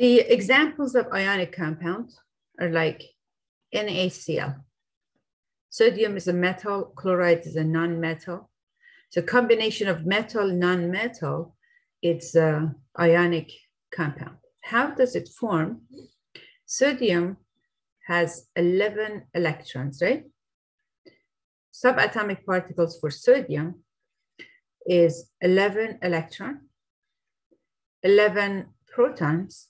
The examples of ionic compound are like NaCl. Sodium is a metal, chloride is a non-metal. So combination of metal, non-metal, it's a ionic compound. How does it form? Sodium has 11 electrons, right? Subatomic particles for sodium is 11 electron, 11 protons,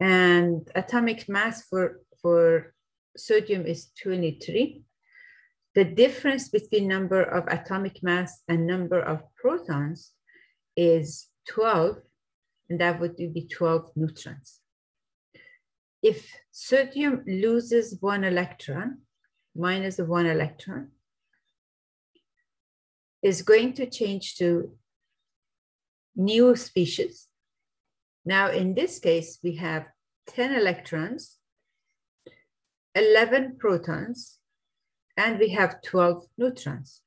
and atomic mass for, for sodium is 23. The difference between number of atomic mass and number of protons is 12, and that would be 12 neutrons. If sodium loses one electron, one electron, is going to change to new species. Now, in this case, we have 10 electrons, 11 protons, and we have 12 neutrons.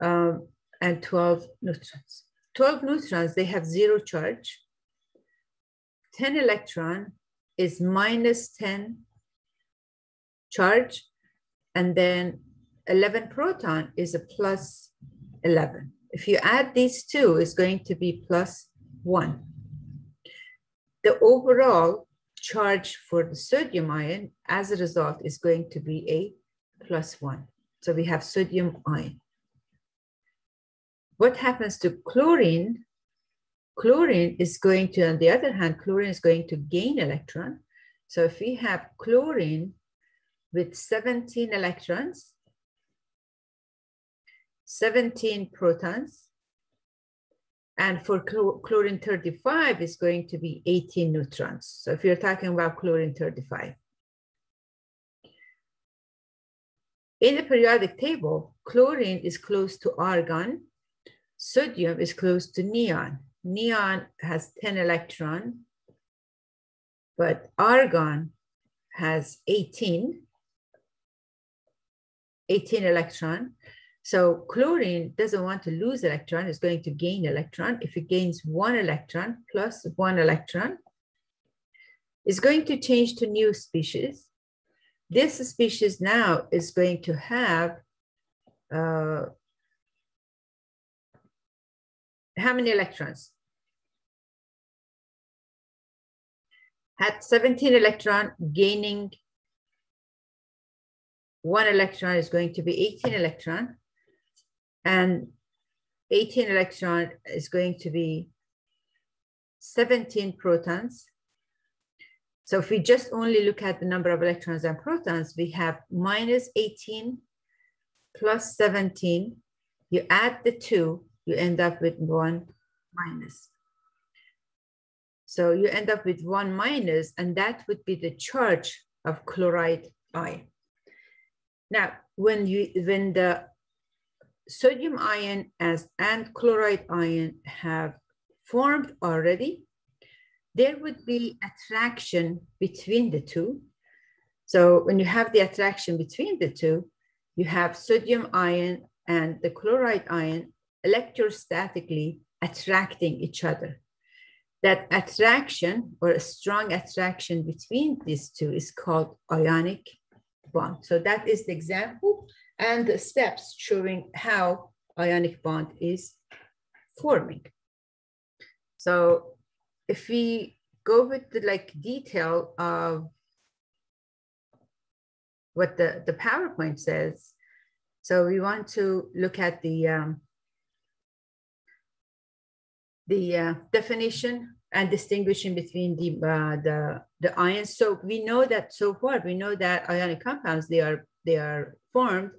Um, and 12 neutrons. 12 neutrons, they have zero charge. 10 electron is minus 10 charge, and then 11 proton is a plus 11. If you add these two, it's going to be plus one. The overall charge for the sodium ion as a result is going to be a plus one. So we have sodium ion. What happens to chlorine? Chlorine is going to, on the other hand, chlorine is going to gain electron. So if we have chlorine with 17 electrons, 17 protons, and for chlorine 35 is going to be 18 neutrons. So if you're talking about chlorine 35. In the periodic table, chlorine is close to argon, sodium is close to neon. Neon has 10 electron, but argon has 18, 18 electron. So chlorine doesn't want to lose electron, it's going to gain electron. If it gains one electron plus one electron, it's going to change to new species. This species now is going to have uh, how many electrons? Had 17 electron gaining one electron is going to be 18 electron and 18 electron is going to be 17 protons. So if we just only look at the number of electrons and protons, we have minus 18 plus 17. You add the two, you end up with one minus. So you end up with one minus, and that would be the charge of chloride ion. Now, when you when the sodium ion as and chloride ion have formed already, there would be attraction between the two. So when you have the attraction between the two, you have sodium ion and the chloride ion electrostatically attracting each other. That attraction or a strong attraction between these two is called ionic bond. So that is the example and the steps showing how ionic bond is forming. So if we go with the like detail of what the, the PowerPoint says, so we want to look at the um, the uh, definition and distinguishing between the, uh, the the ions. So we know that so far we know that ionic compounds they are they are formed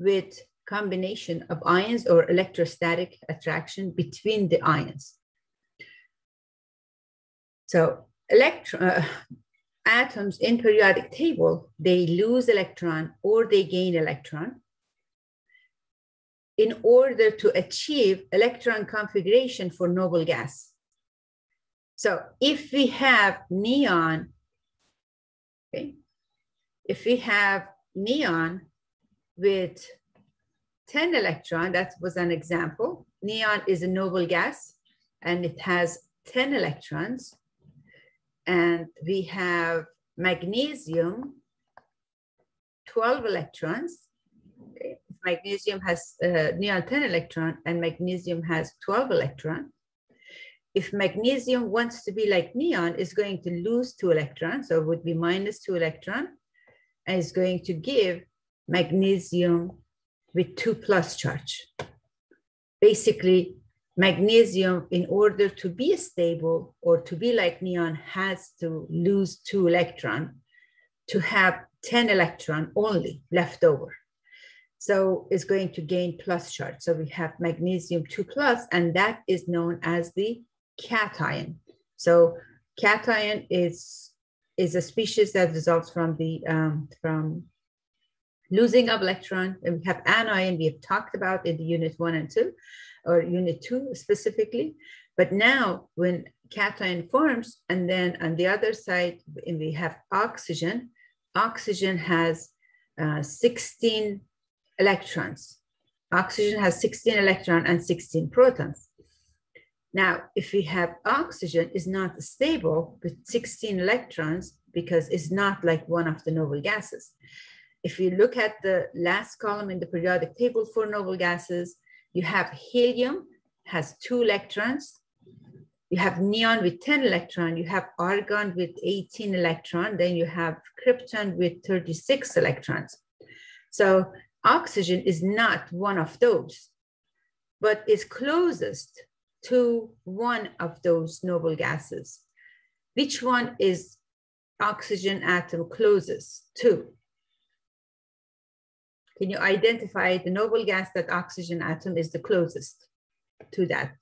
with combination of ions or electrostatic attraction between the ions. So electron, uh, atoms in periodic table, they lose electron or they gain electron in order to achieve electron configuration for noble gas. So if we have neon, okay, if we have neon with 10 electron, that was an example. Neon is a noble gas and it has 10 electrons. And we have magnesium, 12 electrons. Okay. Magnesium has uh, neon 10 electron and magnesium has 12 electron. If magnesium wants to be like neon, is going to lose two electrons, so it would be minus two electron, and is going to give magnesium with two plus charge. Basically, magnesium, in order to be stable or to be like neon, has to lose two electron to have 10 electron only left over. So it's going to gain plus charge. So we have magnesium 2 plus, and that is known as the cation. So cation is, is a species that results from the um, from losing of electron. And we have anion we have talked about in the unit one and two, or unit two specifically. But now when cation forms, and then on the other side, we have oxygen, oxygen has uh, 16 electrons. Oxygen has 16 electrons and 16 protons. Now, if we have oxygen is not stable with 16 electrons because it's not like one of the noble gases. If you look at the last column in the periodic table for noble gases, you have helium has two electrons. You have neon with 10 electron. You have argon with 18 electron. Then you have krypton with 36 electrons. So oxygen is not one of those, but is closest to one of those noble gases. Which one is oxygen atom closest to? Can you identify the noble gas that oxygen atom is the closest to that?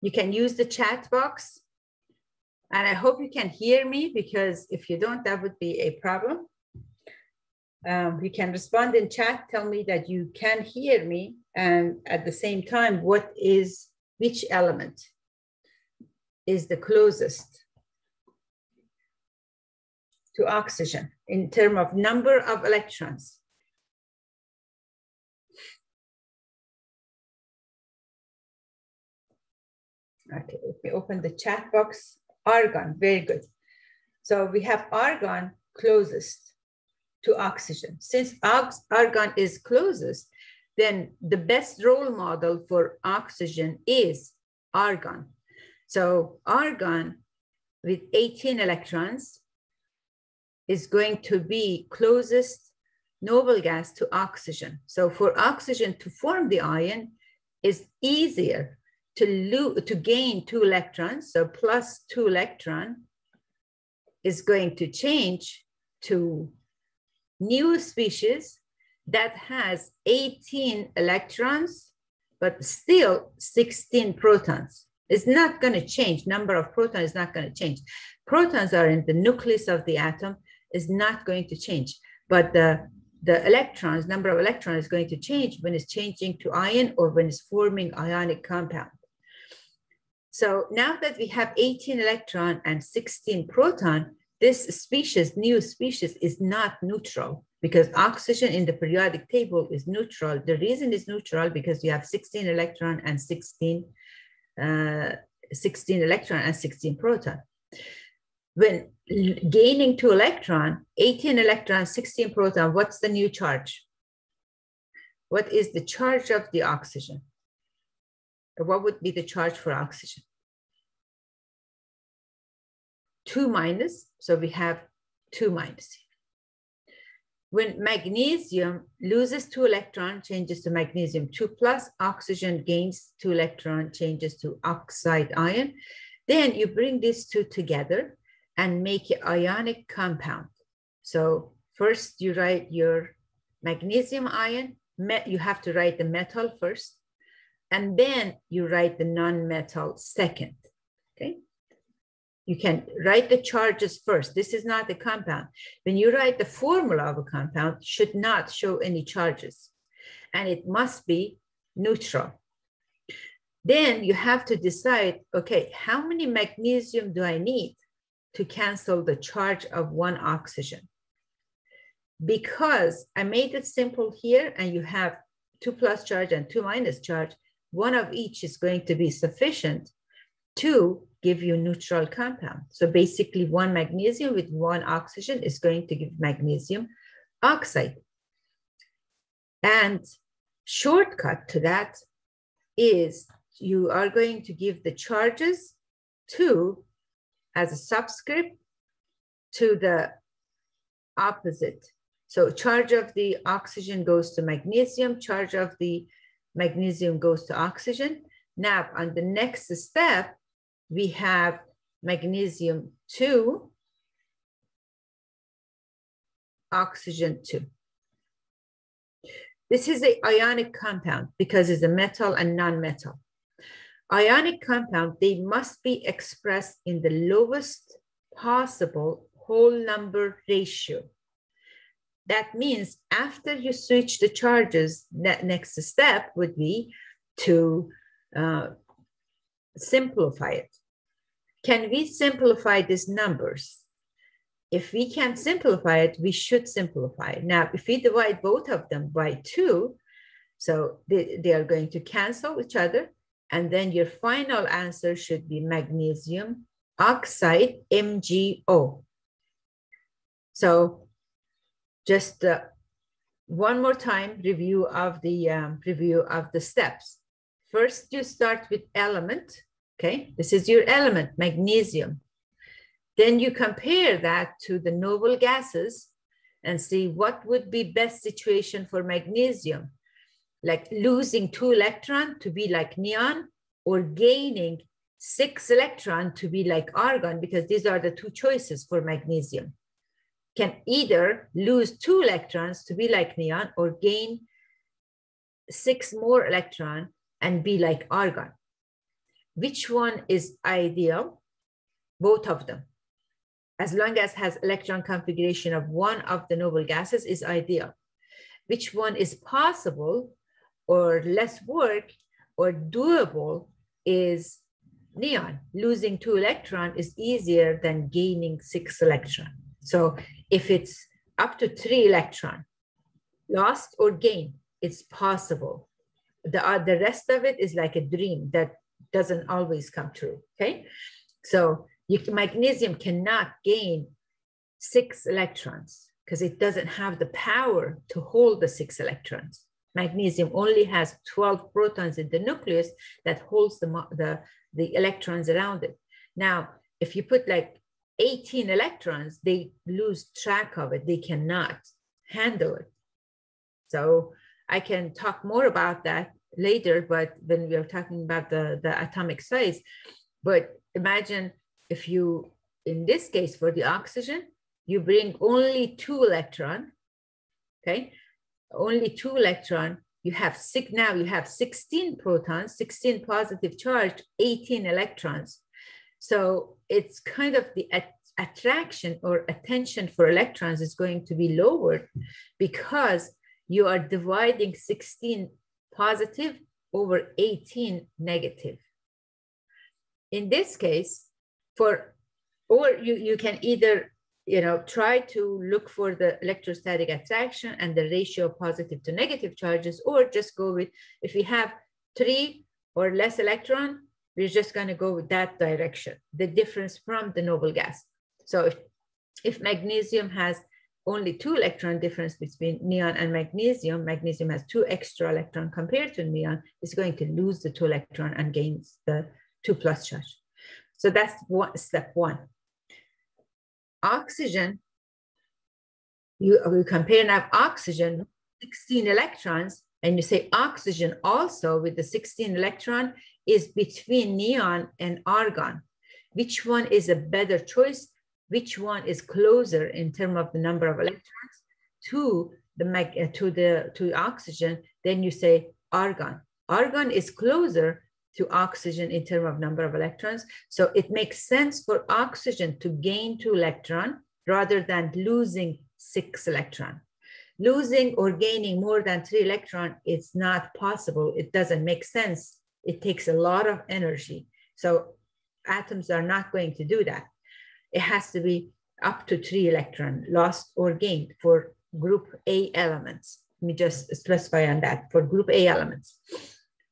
You can use the chat box. And I hope you can hear me because if you don't, that would be a problem. Um, you can respond in chat, tell me that you can hear me. And at the same time, what is, which element is the closest to oxygen in terms of number of electrons. Okay, let me open the chat box. Argon, very good. So we have argon closest to oxygen. Since argon is closest, then the best role model for oxygen is argon. So argon with 18 electrons is going to be closest noble gas to oxygen. So for oxygen to form the ion is easier to, to gain two electrons. So plus two electron is going to change to new species that has 18 electrons, but still 16 protons. It's not going to change. Number of protons is not going to change. Protons are in the nucleus of the atom is not going to change. But the, the electrons, number of electrons is going to change when it's changing to ion or when it's forming ionic compound. So now that we have 18 electron and 16 proton, this species, new species, is not neutral because oxygen in the periodic table is neutral. The reason is neutral because you have 16 electron and 16, uh, 16 electron and 16 proton when gaining two electron, 18 electron, 16 proton, what's the new charge? What is the charge of the oxygen? What would be the charge for oxygen? Two minus, so we have two minus. When magnesium loses two electron, changes to magnesium two plus, oxygen gains two electron, changes to oxide ion. Then you bring these two together and make an ionic compound. So first you write your magnesium ion, you have to write the metal first, and then you write the non-metal second, okay? You can write the charges first. This is not a compound. When you write the formula of a compound, should not show any charges. And it must be neutral. Then you have to decide, okay, how many magnesium do I need? To cancel the charge of one oxygen. Because I made it simple here and you have two plus charge and two minus charge, one of each is going to be sufficient to give you neutral compound. So basically one magnesium with one oxygen is going to give magnesium oxide. And shortcut to that is you are going to give the charges to as a subscript to the opposite. So charge of the oxygen goes to magnesium, charge of the magnesium goes to oxygen. Now on the next step, we have magnesium 2, oxygen 2. This is an ionic compound because it's a metal and non-metal. Ionic compound, they must be expressed in the lowest possible whole number ratio. That means after you switch the charges, that next step would be to uh, simplify it. Can we simplify these numbers? If we can simplify it, we should simplify. Now, if we divide both of them by two, so they, they are going to cancel each other, and then your final answer should be magnesium oxide, MgO. So just uh, one more time review of the um, review of the steps. First, you start with element. Okay, this is your element, magnesium. Then you compare that to the noble gases and see what would be best situation for magnesium, like losing two electron to be like neon or gaining six electron to be like argon, because these are the two choices for magnesium. Can either lose two electrons to be like neon or gain six more electron and be like argon. Which one is ideal? Both of them. As long as has electron configuration of one of the noble gases is ideal. Which one is possible or less work or doable is neon. Losing two electron is easier than gaining six electron. So if it's up to three electron, lost or gained, it's possible the, uh, the rest of it is like a dream that doesn't always come true, okay? So you, magnesium cannot gain six electrons because it doesn't have the power to hold the six electrons. Magnesium only has 12 protons in the nucleus that holds the, the, the electrons around it. Now, if you put like 18 electrons, they lose track of it. They cannot handle it. So I can talk more about that later, but when we are talking about the, the atomic size. But imagine if you, in this case, for the oxygen, you bring only two electron, okay? Only two electron, you have six, now you have 16 protons, 16 positive charge, 18 electrons. So it's kind of the at attraction or attention for electrons is going to be lowered because you are dividing 16 positive over 18 negative. In this case, for or you, you can either you know try to look for the electrostatic attraction and the ratio of positive to negative charges, or just go with if we have three or less electron, we're just going to go with that direction, the difference from the noble gas. So if, if magnesium has only two electron difference between neon and magnesium, magnesium has two extra electron compared to neon, is going to lose the two electron and gains the two plus charge. So that's one, step one. Oxygen, you, you compare now oxygen, 16 electrons, and you say oxygen also with the 16 electron is between neon and argon. Which one is a better choice? which one is closer in terms of the number of electrons to the to the to oxygen, then you say argon. Argon is closer to oxygen in terms of number of electrons. So it makes sense for oxygen to gain two electron rather than losing six electron. Losing or gaining more than three electron is not possible. It doesn't make sense. It takes a lot of energy. So atoms are not going to do that it has to be up to three electron lost or gained for group A elements. Let me just specify on that for group A elements.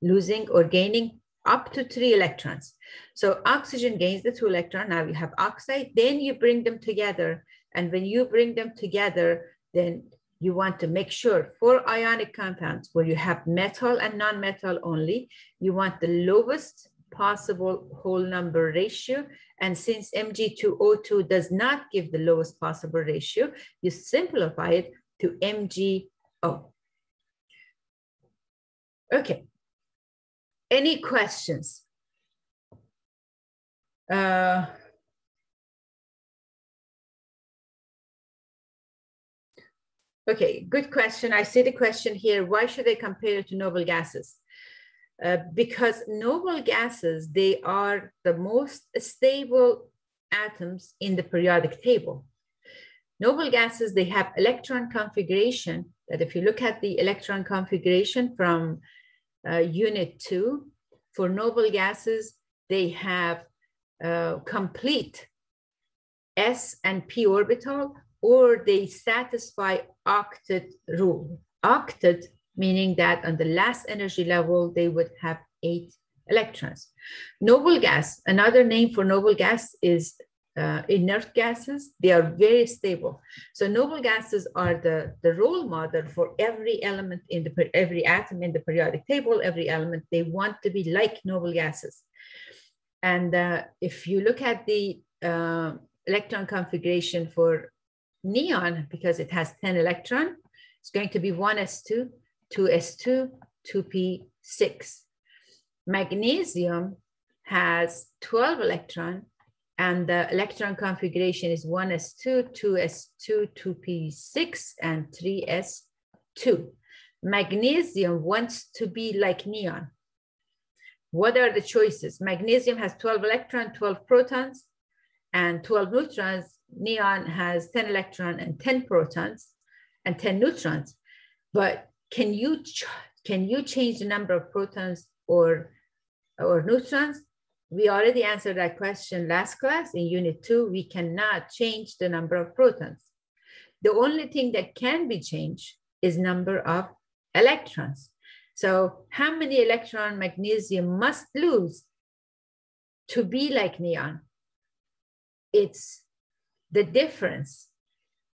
losing or gaining up to three electrons. So oxygen gains the two electron. Now you have oxide, then you bring them together. And when you bring them together, then you want to make sure for ionic compounds where you have metal and non-metal only, you want the lowest possible whole number ratio. And since Mg2O2 does not give the lowest possible ratio, you simplify it to MgO. Okay. Any questions? Uh, okay, good question. I see the question here. Why should I compare to noble gases? Uh, because noble gases, they are the most stable atoms in the periodic table. Noble gases, they have electron configuration that if you look at the electron configuration from uh, unit two, for noble gases, they have uh, complete s and p orbital, or they satisfy octet rule. Octet meaning that on the last energy level, they would have eight electrons. Noble gas, another name for noble gas is uh, inert gases. They are very stable. So noble gases are the, the role model for every element in the, every atom in the periodic table, every element, they want to be like noble gases. And uh, if you look at the uh, electron configuration for neon, because it has 10 electron, it's going to be 1s2, 2s2, 2p6. Magnesium has 12 electron and the electron configuration is 1s2, 2s2, 2p6, and 3s2. Magnesium wants to be like neon. What are the choices? Magnesium has 12 electrons, 12 protons, and 12 neutrons. Neon has 10 electrons and 10 protons and 10 neutrons. But can you can you change the number of protons or or neutrons? We already answered that question last class in unit two. We cannot change the number of protons. The only thing that can be changed is number of electrons. So how many electron magnesium must lose to be like neon? It's the difference,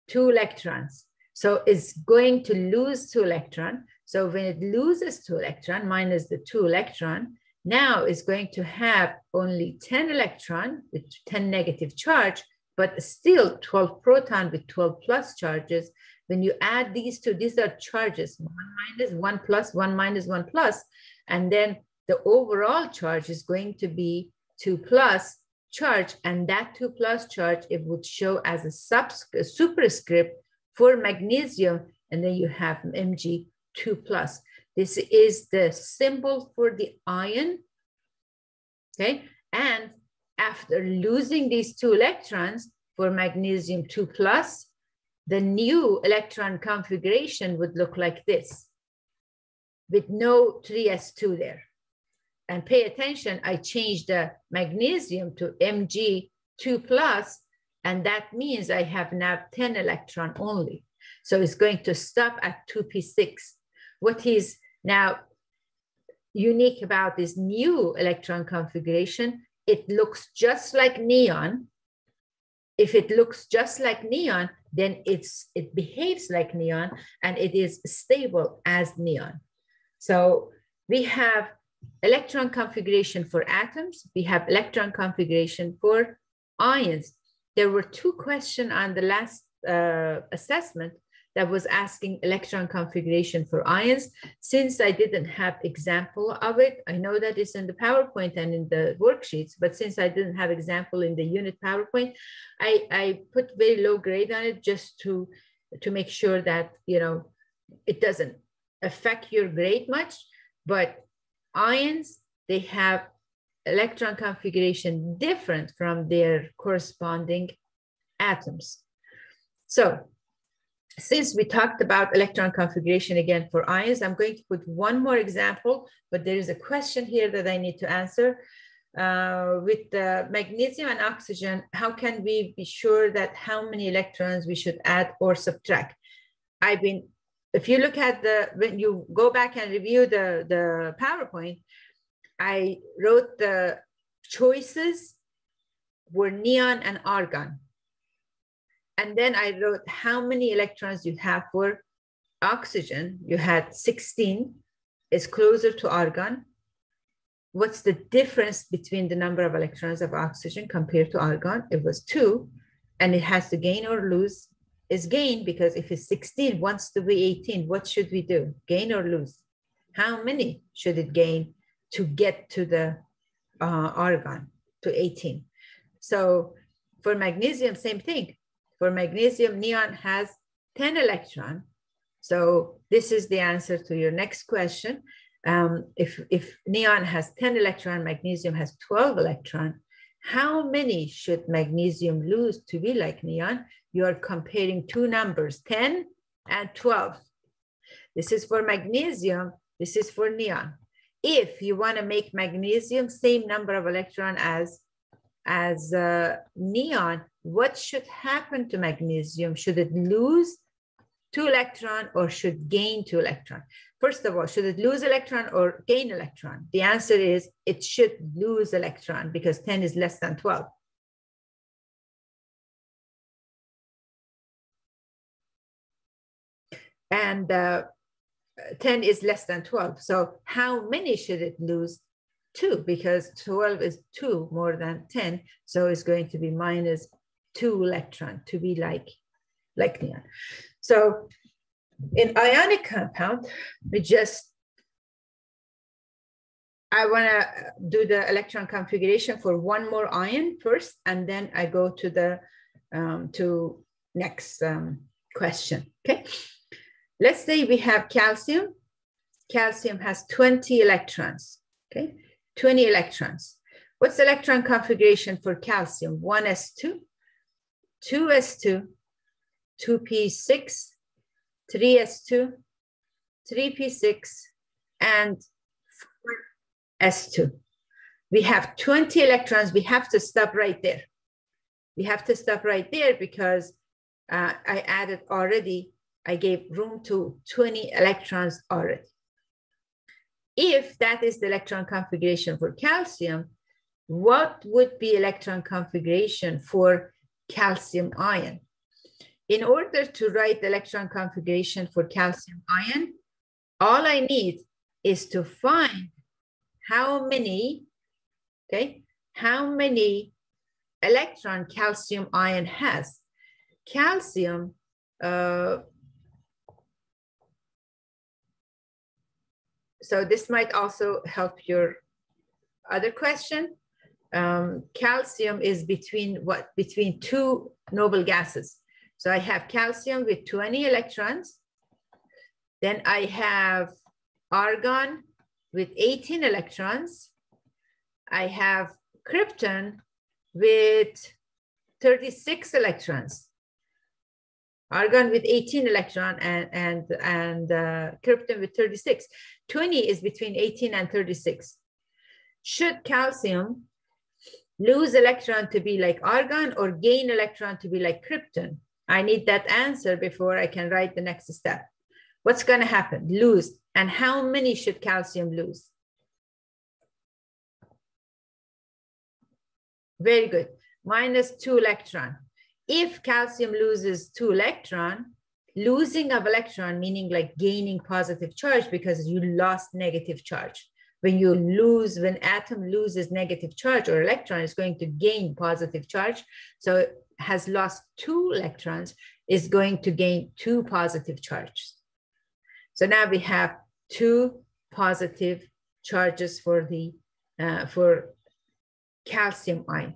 two electrons. So it's going to lose two electron. So when it loses two electron minus the two electron, now is going to have only 10 electron with 10 negative charge, but still 12 proton with 12 plus charges. When you add these two, these are charges, one minus, one plus, one minus, one plus, and then the overall charge is going to be two plus charge, and that two plus charge, it would show as a, a superscript for magnesium, and then you have Mg2 plus. This is the symbol for the ion, okay? And after losing these two electrons for magnesium 2 plus, the new electron configuration would look like this with no 3s2 there. And pay attention, I changed the magnesium to Mg2 plus and that means I have now 10 electron only. So it's going to stop at 2p6. What is now unique about this new electron configuration, it looks just like neon. If it looks just like neon, then it's it behaves like neon and it is stable as neon. So we have electron configuration for atoms, we have electron configuration for ions there were two questions on the last uh, assessment that was asking electron configuration for ions. Since I didn't have example of it, I know that it's in the PowerPoint and in the worksheets, but since I didn't have example in the unit PowerPoint, I, I put very low grade on it just to, to make sure that, you know, it doesn't affect your grade much, but ions, they have electron configuration different from their corresponding atoms. So since we talked about electron configuration again for ions, I'm going to put one more example, but there is a question here that I need to answer. Uh, with the magnesium and oxygen, how can we be sure that how many electrons we should add or subtract? I've been if you look at the, when you go back and review the, the PowerPoint, I wrote the choices were neon and argon. And then I wrote how many electrons you have for oxygen. You had 16 is closer to argon. What's the difference between the number of electrons of oxygen compared to argon? It was two, and it has to gain or lose is gain because if it's 16 wants to be 18, what should we do? Gain or lose? How many should it gain to get to the uh, argon to 18? So for magnesium, same thing. For magnesium, neon has 10 electron. So this is the answer to your next question. Um, if, if neon has 10 electron, magnesium has 12 electron, how many should magnesium lose to be like neon? You are comparing two numbers, 10 and 12. This is for magnesium, this is for neon. If you wanna make magnesium same number of electron as, as uh, neon, what should happen to magnesium? Should it lose two electron or should gain two electron? First of all, should it lose electron or gain electron? The answer is it should lose electron because 10 is less than 12. And uh, 10 is less than 12. So how many should it lose? Two, because 12 is two more than 10. So it's going to be minus two electron to be like, like neon. So in ionic compound, we just, I wanna do the electron configuration for one more ion first, and then I go to the, um, to next um, question, okay? Let's say we have calcium. Calcium has 20 electrons, okay? 20 electrons. What's the electron configuration for calcium? 1s2, 2s2, 2p6, 3s2, 3p6, and 4s2. We have 20 electrons. We have to stop right there. We have to stop right there because uh, I added already, I gave room to 20 electrons already. If that is the electron configuration for calcium, what would be electron configuration for calcium ion? In order to write the electron configuration for calcium ion, all I need is to find how many, okay, how many electron calcium ion has. Calcium, uh, so this might also help your other question. Um, calcium is between what? Between two noble gases. So I have calcium with 20 electrons. Then I have argon with 18 electrons. I have krypton with 36 electrons. Argon with 18 electron and, and, and uh, krypton with 36. 20 is between 18 and 36. Should calcium lose electron to be like argon or gain electron to be like krypton? I need that answer before I can write the next step. What's going to happen? Lose. And how many should calcium lose? Very good. Minus two electron. If calcium loses two electron, losing of electron, meaning like gaining positive charge because you lost negative charge. When you lose, when atom loses negative charge or electron is going to gain positive charge. So it has lost two electrons is going to gain two positive charges. So now we have two positive charges for the uh, for calcium ion.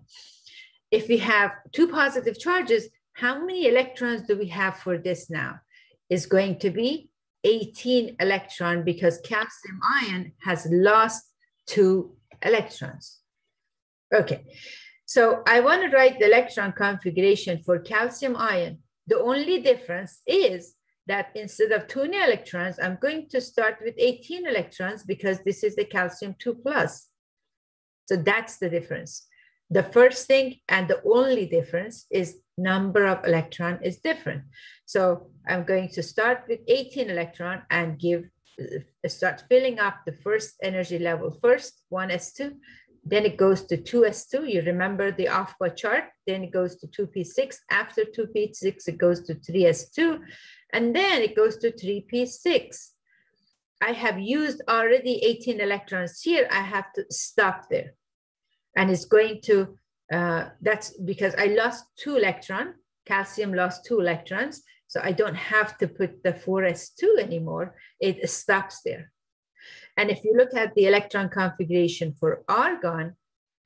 If we have two positive charges, how many electrons do we have for this now? Is going to be 18 electron because calcium ion has lost two electrons. Okay, so I want to write the electron configuration for calcium ion. The only difference is that instead of 20 electrons, I'm going to start with 18 electrons because this is the calcium 2 plus. So that's the difference. The first thing and the only difference is number of electron is different. So I'm going to start with 18 electron and give uh, start filling up the first energy level first, 1s2, then it goes to 2s2. You remember the Aufbau chart. Then it goes to 2p6. After 2p6, it goes to 3s2. And then it goes to 3p6. I have used already 18 electrons here. I have to stop there. And it's going to, uh, that's because I lost two electron. Calcium lost two electrons. So I don't have to put the 4s2 anymore. It stops there. And if you look at the electron configuration for argon,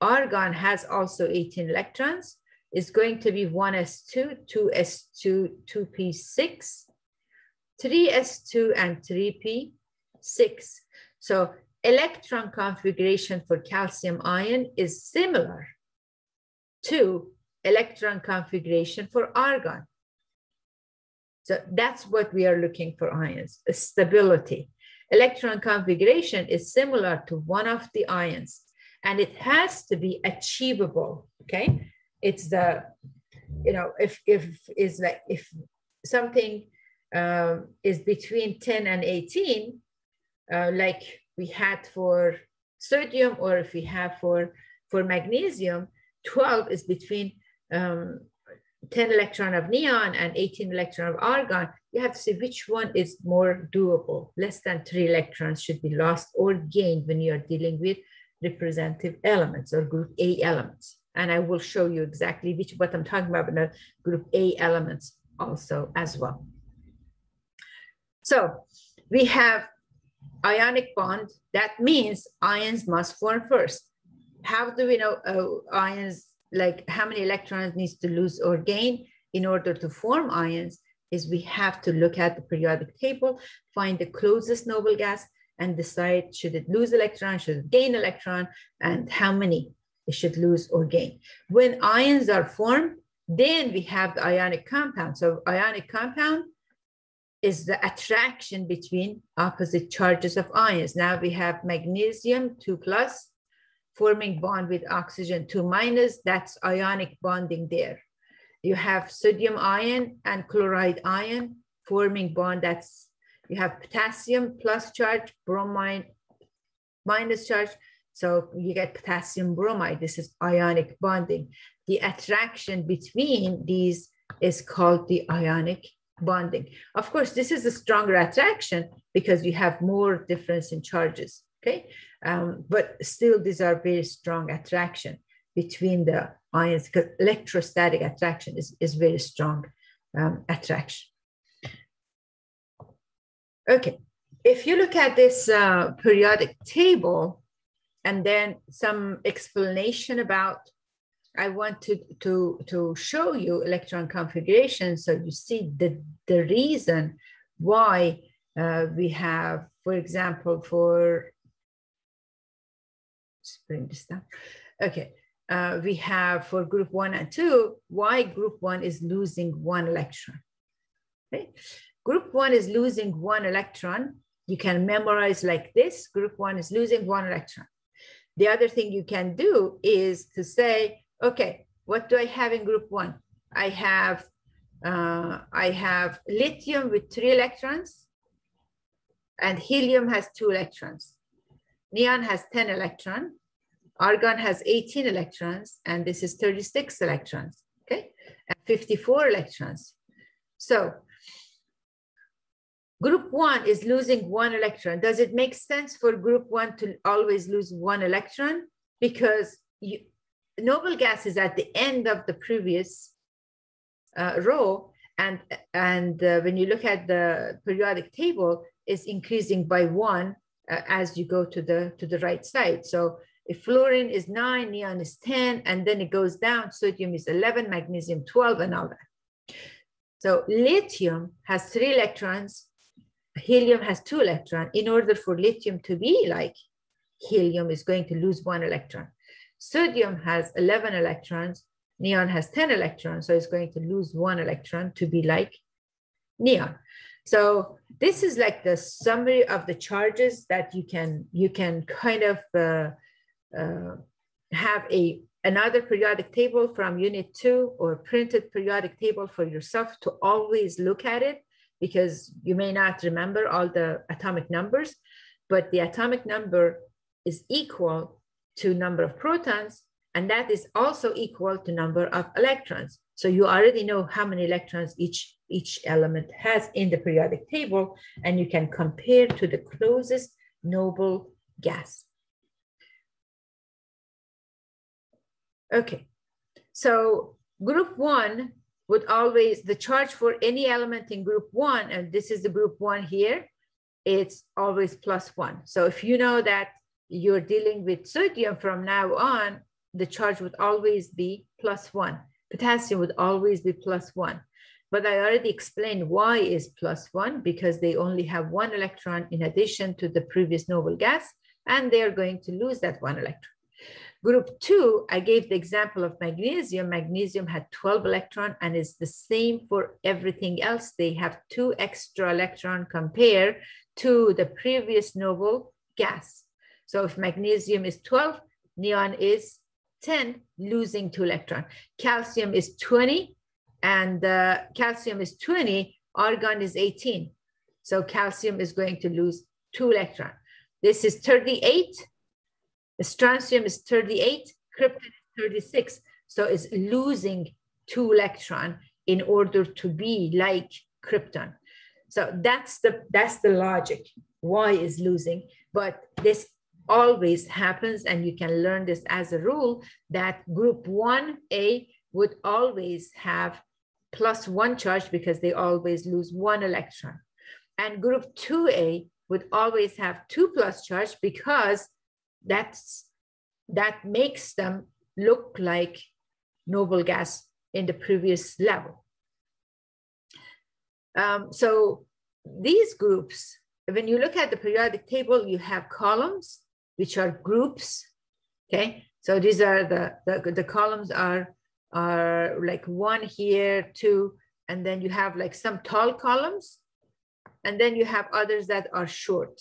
argon has also 18 electrons. It's going to be 1s2, 2s2, 2p6, 3s2, and 3p6. So electron configuration for calcium ion is similar to electron configuration for argon. So that's what we are looking for ions, stability electron configuration is similar to one of the ions and it has to be achievable okay it's the you know if if is like if something um, is between 10 and 18 uh, like we had for sodium or if we have for for magnesium 12 is between um, 10 electron of neon and 18 electron of argon, you have to see which one is more doable. Less than three electrons should be lost or gained when you're dealing with representative elements or group A elements. And I will show you exactly which what I'm talking about in the group A elements also as well. So we have ionic bond. That means ions must form first. How do we know uh, ions like how many electrons needs to lose or gain in order to form ions is we have to look at the periodic table, find the closest noble gas and decide should it lose electron, should it gain electron, and how many it should lose or gain. When ions are formed, then we have the ionic compound. So ionic compound is the attraction between opposite charges of ions. Now we have magnesium 2 plus forming bond with oxygen 2 minus, that's ionic bonding there. You have sodium ion and chloride ion forming bond, that's, you have potassium plus charge, bromine minus charge, so you get potassium bromide, this is ionic bonding. The attraction between these is called the ionic bonding. Of course, this is a stronger attraction because you have more difference in charges, okay? Um, but still, these are very strong attraction between the ions because electrostatic attraction is, is very strong um, attraction. Okay, if you look at this uh, periodic table and then some explanation about, I want to, to, to show you electron configuration so you see the, the reason why uh, we have, for example, for bring this down. Okay, uh, we have for group one and two, why group one is losing one electron. Okay, group one is losing one electron. You can memorize like this, group one is losing one electron. The other thing you can do is to say, okay, what do I have in group one? I have uh, I have lithium with three electrons and helium has two electrons. Neon has 10 electrons. Argon has 18 electrons, and this is 36 electrons, okay? And 54 electrons. So group one is losing one electron. Does it make sense for group one to always lose one electron? Because you, noble gas is at the end of the previous uh, row, and, and uh, when you look at the periodic table, it's increasing by one uh, as you go to the to the right side. So if fluorine is nine, neon is 10, and then it goes down, sodium is 11, magnesium 12, and all that. So lithium has three electrons, helium has two electrons. In order for lithium to be like helium is going to lose one electron. Sodium has 11 electrons, neon has 10 electrons, so it's going to lose one electron to be like neon. So this is like the summary of the charges that you can you can kind of uh, uh, have a another periodic table from unit two or printed periodic table for yourself to always look at it because you may not remember all the atomic numbers, but the atomic number is equal to number of protons, and that is also equal to number of electrons. So you already know how many electrons each, each element has in the periodic table, and you can compare to the closest noble gas. Okay, so group one would always, the charge for any element in group one, and this is the group one here, it's always plus one. So if you know that you're dealing with sodium from now on, the charge would always be plus one. Potassium would always be plus one. But I already explained why is plus one, because they only have one electron in addition to the previous noble gas, and they're going to lose that one electron. Group two, I gave the example of magnesium. Magnesium had 12 electron and is the same for everything else. They have two extra electron compared to the previous noble gas. So if magnesium is 12, neon is 10, losing two electron. Calcium is 20 and uh, calcium is 20, argon is 18. So calcium is going to lose two electron. This is 38 strontium is 38, krypton is 36. So it's losing two electron in order to be like krypton. So that's the that's the logic. Why is losing? But this always happens, and you can learn this as a rule that group 1A would always have plus one charge because they always lose one electron. And group 2A would always have two plus charge because that's that makes them look like noble gas in the previous level. Um, so these groups, when you look at the periodic table, you have columns, which are groups, okay? So these are the, the, the columns are, are like one here, two, and then you have like some tall columns, and then you have others that are short,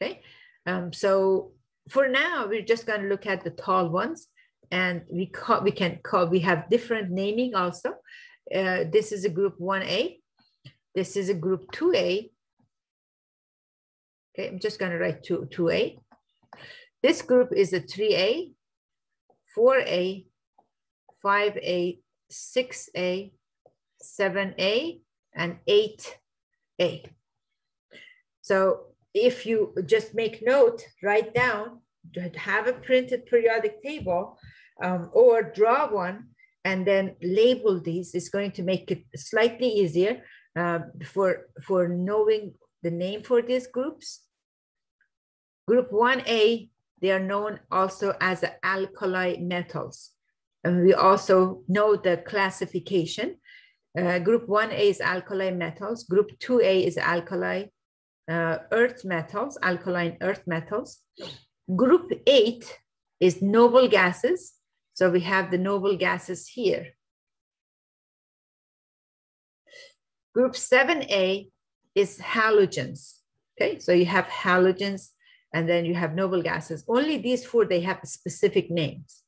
okay? Um, so for now, we're just going to look at the tall ones and we call, we can call, we have different naming also. Uh, this is a group 1A. This is a group 2A. Okay, I'm just going to write 2, 2A. This group is a 3A, 4A, 5A, 6A, 7A, and 8A. So if you just make note, write down, have a printed periodic table um, or draw one and then label these is going to make it slightly easier uh, for, for knowing the name for these groups. Group 1A, they are known also as alkali metals. And we also know the classification. Uh, group 1A is alkali metals. Group 2A is alkali uh, earth metals, alkaline earth metals. Group eight is noble gases. So we have the noble gases here. Group 7A is halogens. Okay, so you have halogens and then you have noble gases. Only these four, they have specific names.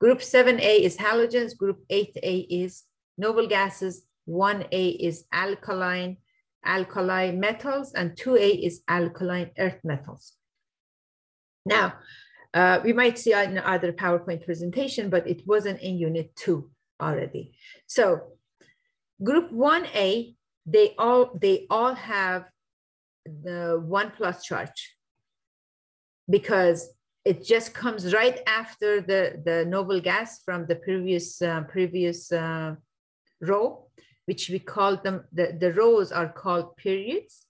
Group 7A is halogens, group 8A is noble gases, 1A is alkaline, alkali metals, and 2A is alkaline earth metals. Now, uh, we might see in other PowerPoint presentation, but it wasn't in unit two already. So group 1A, they all, they all have the one plus charge because it just comes right after the, the noble gas from the previous, uh, previous uh, row which we call them, the, the rows are called periods,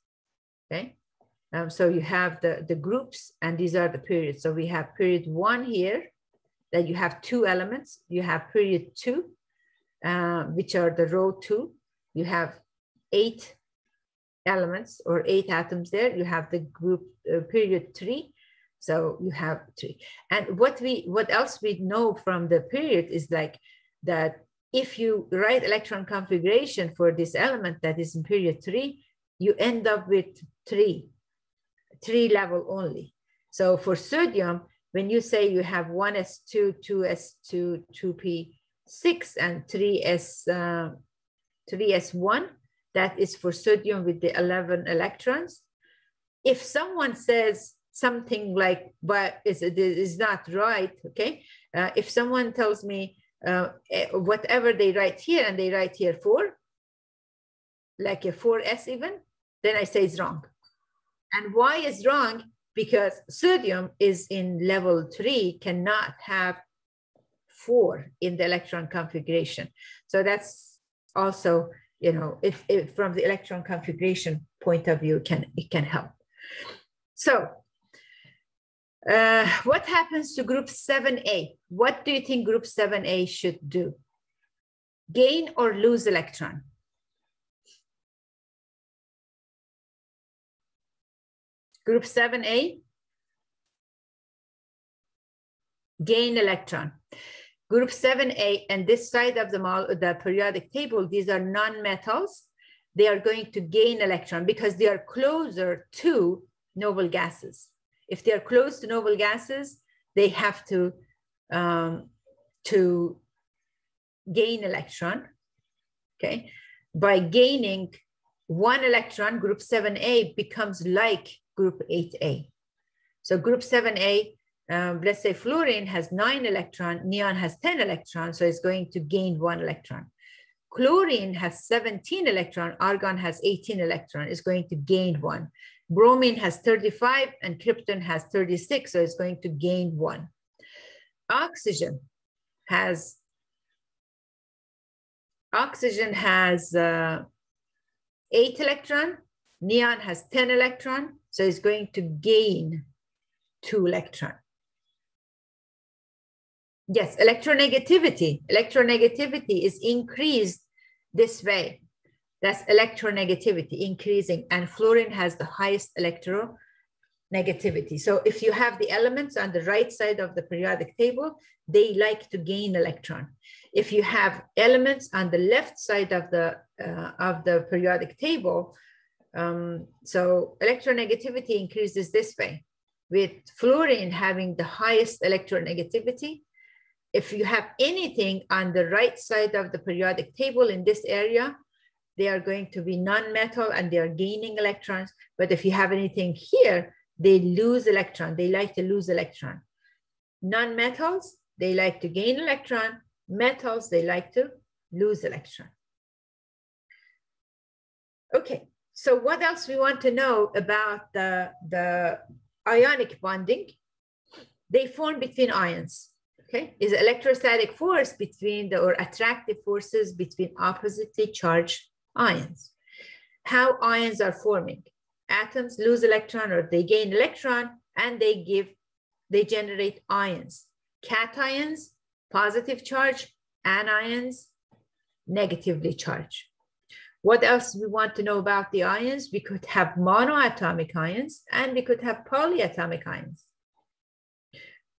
okay? Um, so you have the, the groups and these are the periods. So we have period one here, that you have two elements. You have period two, uh, which are the row two. You have eight elements or eight atoms there. You have the group uh, period three. So you have three. And what we what else we know from the period is like that if you write electron configuration for this element that is in period three, you end up with three, three level only. So for sodium, when you say you have 1s2, 2s2, 2p6, and 3s, uh, 3s1, that is for sodium with the 11 electrons. If someone says something like, but is, is not right, okay? Uh, if someone tells me uh, eh, whatever they write here and they write here 4, like a 4s even, then I say it's wrong. And why is wrong? Because sodium is in level three, cannot have four in the electron configuration. So that's also, you know, if, if from the electron configuration point of view, can it can help. So uh, what happens to group 7A? What do you think group 7A should do? Gain or lose electron? Group 7A, gain electron. Group 7A and this side of the, the periodic table, these are non-metals. They are going to gain electron because they are closer to noble gases. If they are close to noble gases, they have to, um, to gain electron, okay? By gaining one electron, group 7A becomes like group 8A. So group 7A, um, let's say fluorine has nine electron, neon has 10 electrons, so it's going to gain one electron. Chlorine has 17 electron, argon has 18 electron, is going to gain one. Bromine has 35 and krypton has 36, so it's going to gain one. Oxygen has oxygen has uh, eight electron, neon has 10 electron, so it's going to gain two electron. Yes, electronegativity. Electronegativity is increased this way. That's electronegativity increasing, and fluorine has the highest electronegativity. So if you have the elements on the right side of the periodic table, they like to gain electron. If you have elements on the left side of the, uh, of the periodic table, um, so electronegativity increases this way. With fluorine having the highest electronegativity, if you have anything on the right side of the periodic table in this area, they are going to be non-metal and they are gaining electrons. But if you have anything here, they lose electron. They like to lose electron. Non-metals, they like to gain electron. Metals, they like to lose electron. Okay, so what else we want to know about the, the ionic bonding? They form between ions, okay? Is electrostatic force between the, or attractive forces between oppositely charged ions. How ions are forming. Atoms lose electron or they gain electron and they give, they generate ions. Cations, positive charge, anions, negatively charged. What else we want to know about the ions? We could have monoatomic ions and we could have polyatomic ions.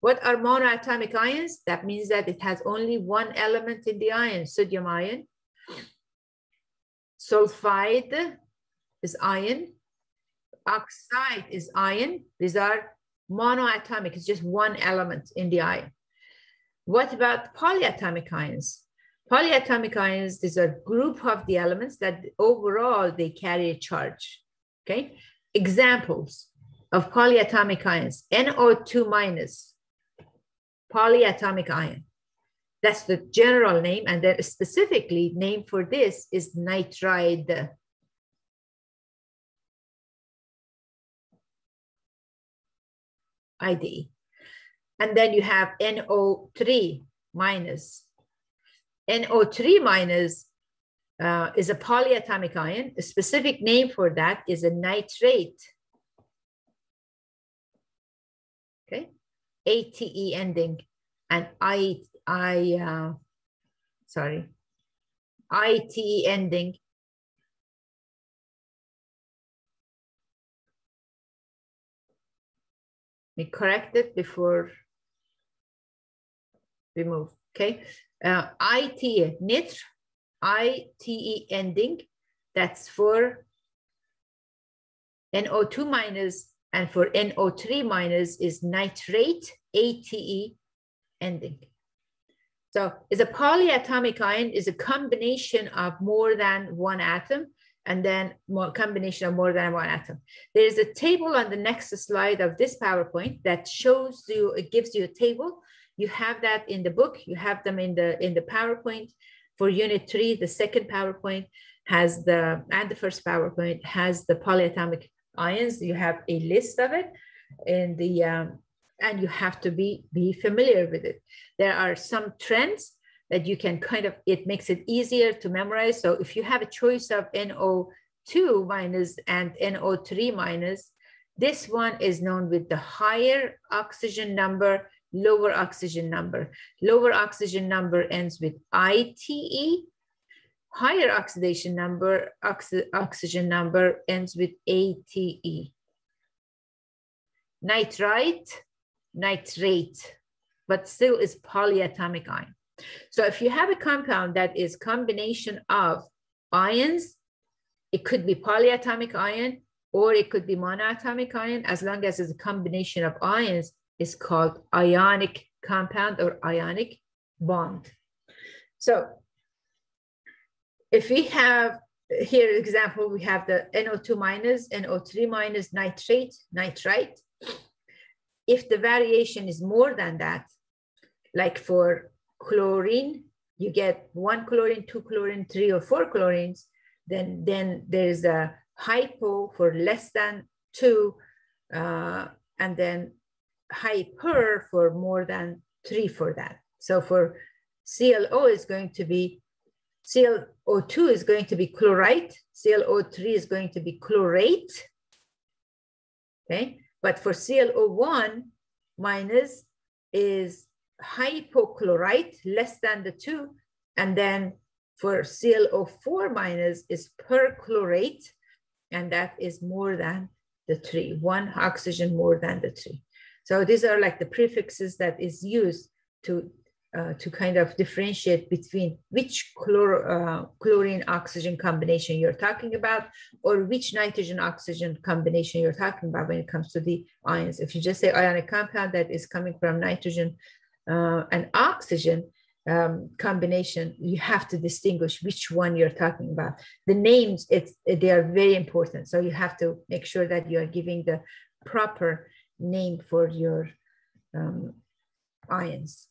What are monoatomic ions? That means that it has only one element in the ion, sodium ion. Sulfide is ion. Oxide is ion. These are monoatomic, it's just one element in the ion. What about polyatomic ions? Polyatomic ions is a group of the elements that overall they carry a charge, okay? Examples of polyatomic ions, NO2 minus, polyatomic ion. That's the general name, and then specifically name for this is nitride. ID. And then you have NO3 minus NO3 minus uh, is a polyatomic ion. A specific name for that is a nitrate. Okay, ATE ending and I, I, uh, sorry, ITE ending. We correct it before we move, okay? uh, IT, nitr, ITE ending, that's for NO2 minus And for NO3 minus is nitrate, ATE ending. So is a polyatomic ion is a combination of more than one atom and then more combination of more than one atom. There's a table on the next slide of this PowerPoint that shows you, it gives you a table. You have that in the book, you have them in the, in the PowerPoint. For unit three, the second PowerPoint has the, and the first PowerPoint has the polyatomic ions. You have a list of it in the, um, and you have to be, be familiar with it. There are some trends that you can kind of, it makes it easier to memorize. So if you have a choice of NO2 minus and NO3 minus, this one is known with the higher oxygen number, lower oxygen number. Lower oxygen number ends with ITE. Higher oxidation number, oxy, oxygen number ends with ATE. Nitrite, nitrate, but still is polyatomic ion. So if you have a compound that is combination of ions, it could be polyatomic ion or it could be monoatomic ion, as long as it's a combination of ions, is called ionic compound or ionic bond. So if we have here example, we have the NO2 minus, NO3 minus, nitrate, nitrite. If the variation is more than that, like for chlorine, you get one chlorine, two chlorine, three or four chlorines, then, then there's a hypo for less than two, uh, and then hyper for more than three for that. So for ClO is going to be, ClO2 is going to be chlorite, ClO3 is going to be chlorate, okay? But for ClO1 minus is hypochlorite, less than the two. And then for ClO4 minus is perchlorate, and that is more than the three, one oxygen more than the three. So these are like the prefixes that is used to, uh, to kind of differentiate between which chlor, uh, chlorine oxygen combination you're talking about or which nitrogen oxygen combination you're talking about when it comes to the ions. If you just say ionic compound that is coming from nitrogen uh, and oxygen um, combination, you have to distinguish which one you're talking about. The names, it's, they are very important. So you have to make sure that you are giving the proper name for your um, ions.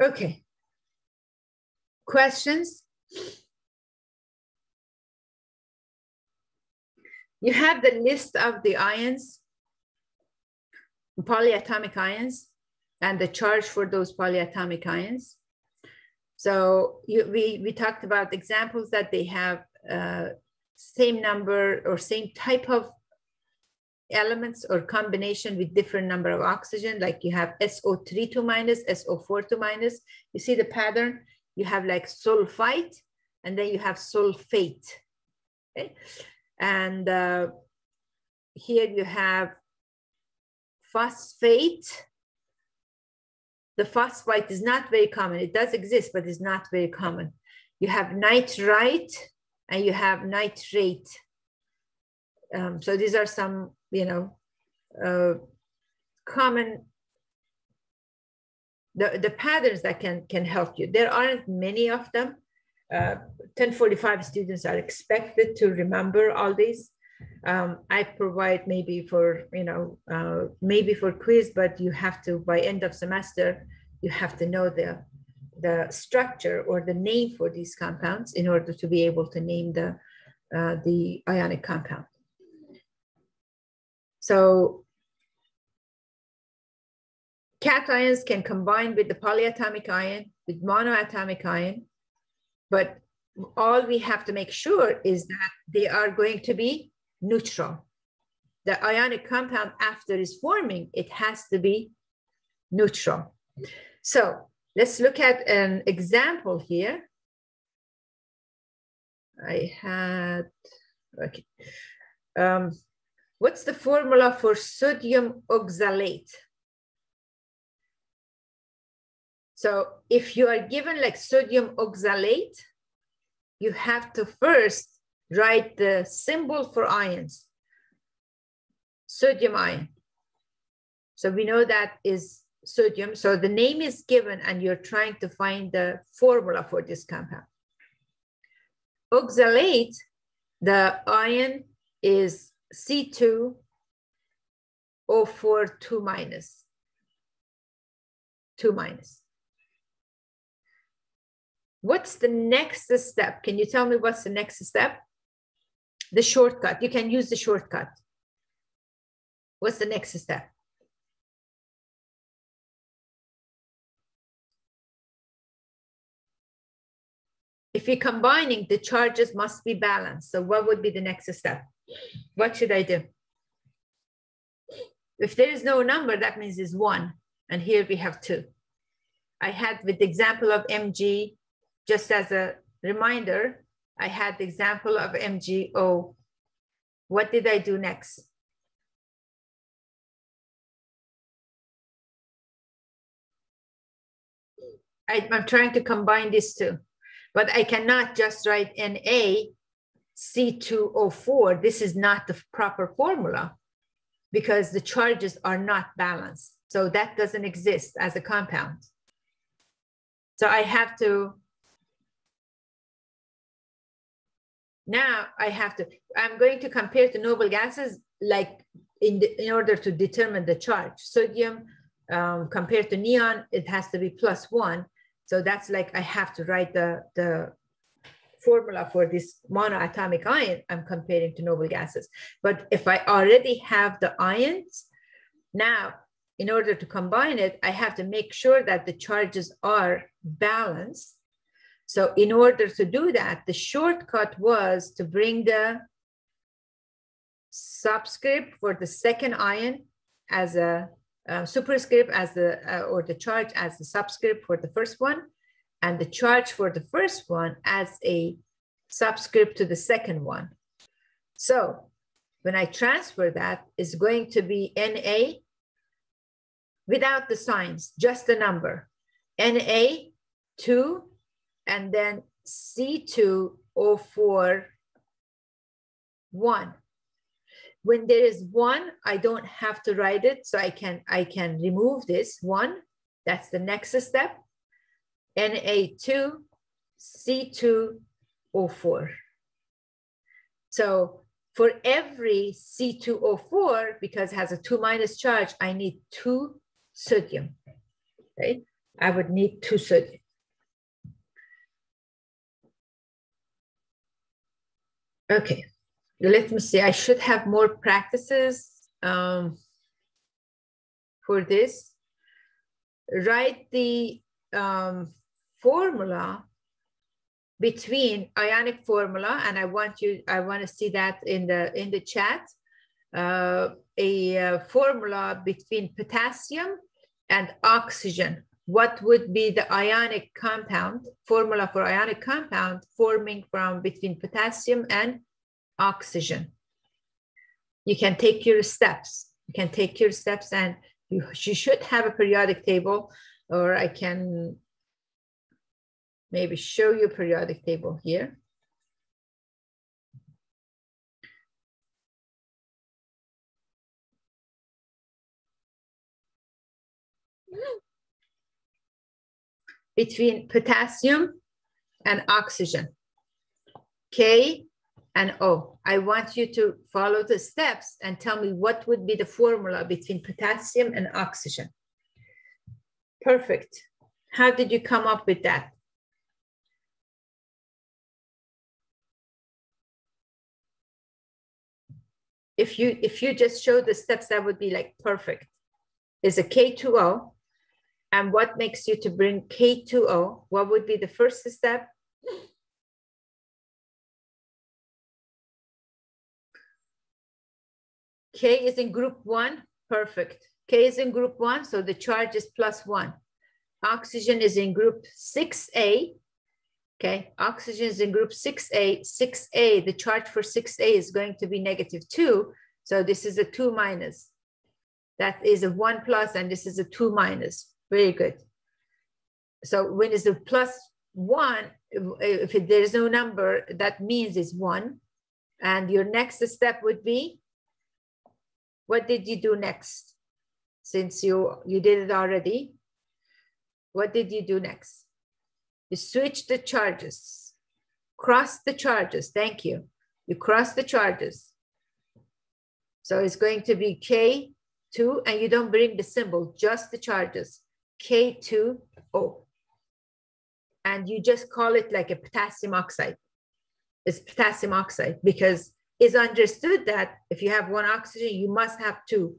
Okay. Questions? You have the list of the ions polyatomic ions and the charge for those polyatomic ions. So you, we, we talked about examples that they have uh, same number or same type of elements or combination with different number of oxygen, like you have SO3 2 minus, SO4 2 minus. You see the pattern? You have like sulfite, and then you have sulfate. Okay? And uh, here you have phosphate. The phosphite is not very common. It does exist, but it's not very common. You have nitrite and you have nitrate. Um, so these are some, you know, uh, common the, the patterns that can, can help you. There aren't many of them. Uh, 1045 students are expected to remember all these um, I provide maybe for, you know, uh, maybe for quiz, but you have to, by end of semester, you have to know the, the structure or the name for these compounds in order to be able to name the, uh, the ionic compound. So cations can combine with the polyatomic ion, with monoatomic ion, but all we have to make sure is that they are going to be neutral. The ionic compound after is forming, it has to be neutral. So let's look at an example here. I had, okay. Um, what's the formula for sodium oxalate? So if you are given like sodium oxalate, you have to first write the symbol for ions. sodium ion. So we know that is sodium. So the name is given and you're trying to find the formula for this compound. Oxalate, the ion is C2 O4 2 minus. 2 minus. What's the next step? Can you tell me what's the next step? The shortcut. You can use the shortcut. What's the next step? If you're combining, the charges must be balanced. So what would be the next step? What should I do? If there is no number, that means it's one. And here we have two. I had with the example of Mg, just as a reminder, I had the example of MgO. What did I do next? I, am trying to combine these two, but I cannot just write Na C2O4. This is not the proper formula because the charges are not balanced. So that doesn't exist as a compound. So I have to, now I have to, I'm going to compare to noble gases like in, the, in order to determine the charge. Sodium um, compared to neon, it has to be plus one. So that's like I have to write the, the formula for this monoatomic ion I'm comparing to noble gases. But if I already have the ions, now in order to combine it, I have to make sure that the charges are balanced. So in order to do that, the shortcut was to bring the subscript for the second ion as a uh, superscript as the, uh, or the charge as the subscript for the first one, and the charge for the first one as a subscript to the second one. So when I transfer that, it's going to be Na without the signs, just the number. Na 2 and then C2O4 1 when there is one, I don't have to write it. So I can, I can remove this one. That's the next step. Na2, C2O4. So for every C2O4, because it has a two minus charge, I need two sodium, right? I would need two sodium. Okay let me see, I should have more practices um, for this. Write the um, formula between ionic formula, and I want you, I want to see that in the in the chat. Uh, a uh, formula between potassium and oxygen. What would be the ionic compound formula for ionic compound forming from between potassium and oxygen. You can take your steps. You can take your steps and you, you should have a periodic table or I can maybe show you periodic table here. Between potassium and oxygen. K and O. I want you to follow the steps and tell me what would be the formula between potassium and oxygen. Perfect. How did you come up with that? If you if you just show the steps, that would be like perfect. Is a K2O. And what makes you to bring K2O? What would be the first step? K is in group one, perfect. K is in group one, so the charge is plus one. Oxygen is in group 6A, okay? Oxygen is in group 6A. 6A, the charge for 6A is going to be negative two, so this is a two minus. That is a one plus, and this is a two minus. Very good. So when is a plus one, if there is no number, that means it's one. And your next step would be what did you do next? Since you, you did it already, what did you do next? You switch the charges, cross the charges. Thank you. You cross the charges. So it's going to be K2, and you don't bring the symbol, just the charges, K2O. And you just call it like a potassium oxide. It's potassium oxide because it's understood that if you have one oxygen, you must have two,